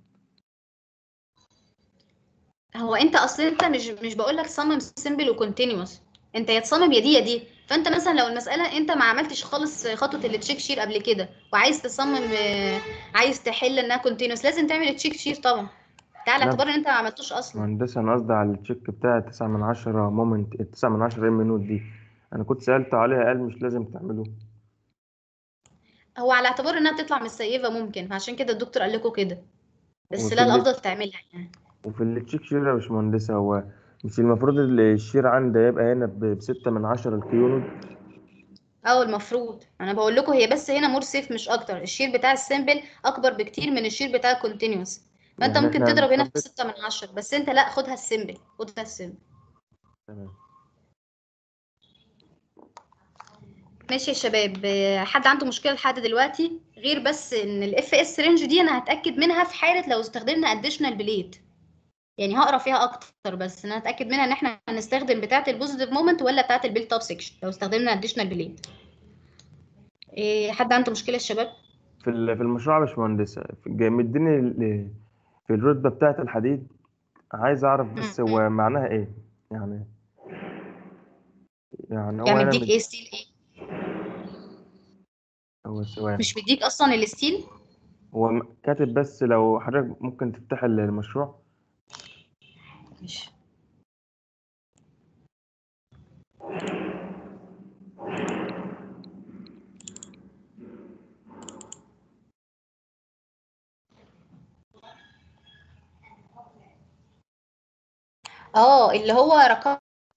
هو انت أصلا انت مش مش بقول لك صمم simple و continuous انت يا تصمم يا دي يا دي. فانت مثلا لو المسألة انت ما عملتش خالص خطوة ال check shear قبل كده وعايز تصمم آه، عايز تحل انها continuous لازم تعمل check shear طبعا. ده على. اعتبار ان انت ما عملتوش أصلا. باشمهندسة أنا قصدي على ال check بتاع تسعة من عشرة moment تسعة من عشرة M nought دي. أنا كنت سألته عليها قال مش لازم تعملوه هو على اعتبار إنها بتطلع مسيفة ممكن فعشان كده الدكتور قال لكم كده. بس لا الأفضل تعملها يعني. وفي ال check shear يا باشمهندسة هو مش المفروض ال shear عندي يبقى هنا ب- بستة من عشرة ال Q nought آه المفروض. أنا بقول لكم هي بس هنا more safe مش أكتر. ال shear بتاع ال simple أكبر بكتير من ال shear بتاع ال continuous فأنت يعني ممكن تضرب هنا في هنثبت- 6 من 10 بس أنت لأ خدها ال simple. خدها ال simple. تمام. ماشي يا شباب. آه، حد عنده مشكلة لحد دلوقتي؟ غير بس إن ال FS range دي أنا هتأكد منها في حالة لو استخدمنا additional plate يعني هقرا فيها أكتر بس إن أنا اتأكد منها إن إحنا هنستخدم بتاعة ال positive moment ولا بتاعة ال built up section لو استخدمنا additional plate إيه حد عنده مشكلة يا شباب؟ في في المشروع يا جاي مديني في الرتبة بتاعة الحديد عايز أعرف بس هو معناها إيه؟ يعني يعني هو يعني مديك مد- إيه steel إيه؟ هو ثواني. مش مديك أصلا ال steel هو كاتب بس لو حضرتك ممكن تفتح ال- المشروع. مش آه اللي هو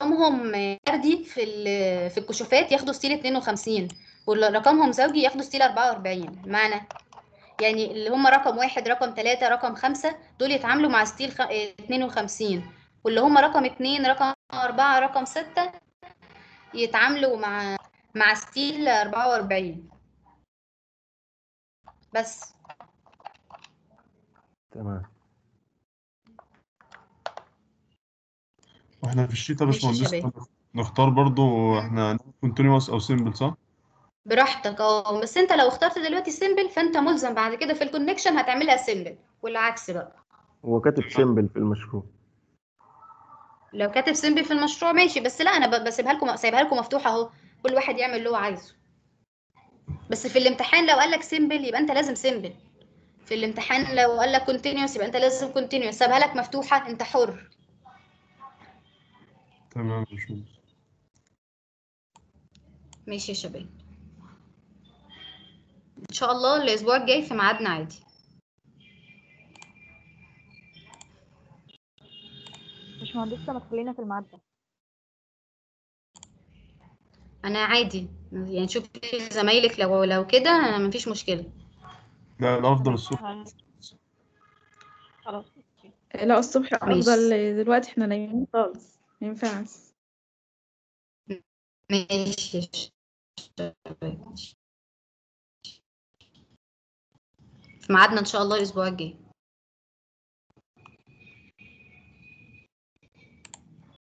رقمهم فردي في في الكشوفات ياخدوا steel 52 واللي رقمهم زوجي ياخدوا steel 44 معنى يعني اللي هم رقم واحد رقم ثلاثة رقم خمسة دول يتعاملوا مع steel خ... آه 52 واللي هم رقم اتنين رقم أربعة رقم ستة يتعاملوا مع مع steel 44 بس تمام وإحنا في يا ماشي يا باشمهندس. نختار برضو إحنا continuous أو simple صح؟ براحتك آه بس أنت لو اخترت دلوقتي simple فأنت ملزم بعد كده في ال connection هتعملها simple والعكس بقى. هو كاتب simple في المشروع. لو كاتب simple في المشروع ماشي. بس لا أنا بسيبها لكم سايبها لكم مفتوحة أهو. كل واحد يعمل اللي هو عايزه. بس في الامتحان لو قال لك simple يبقى أنت لازم simple في الامتحان لو قال لك continuous يبقى أنت لازم continuous سابها لك مفتوحة أنت حر. تمام يا باشمهندس ماشي يا شباب. إن شاء الله الأسبوع الجاي في ميعادنا عادي. باشمهندسة ما تخلينا في الميعاد ده. أنا عادي. يعني شوف زمايلك لو لو كده مفيش مشكلة. لا الافضل الصبح. خلاص. لا الصبح. أفضل. دلوقتي إحنا نايمين خالص. ما ينفعش. ماشي. ميعادنا إن شاء الله الأسبوع الجاي.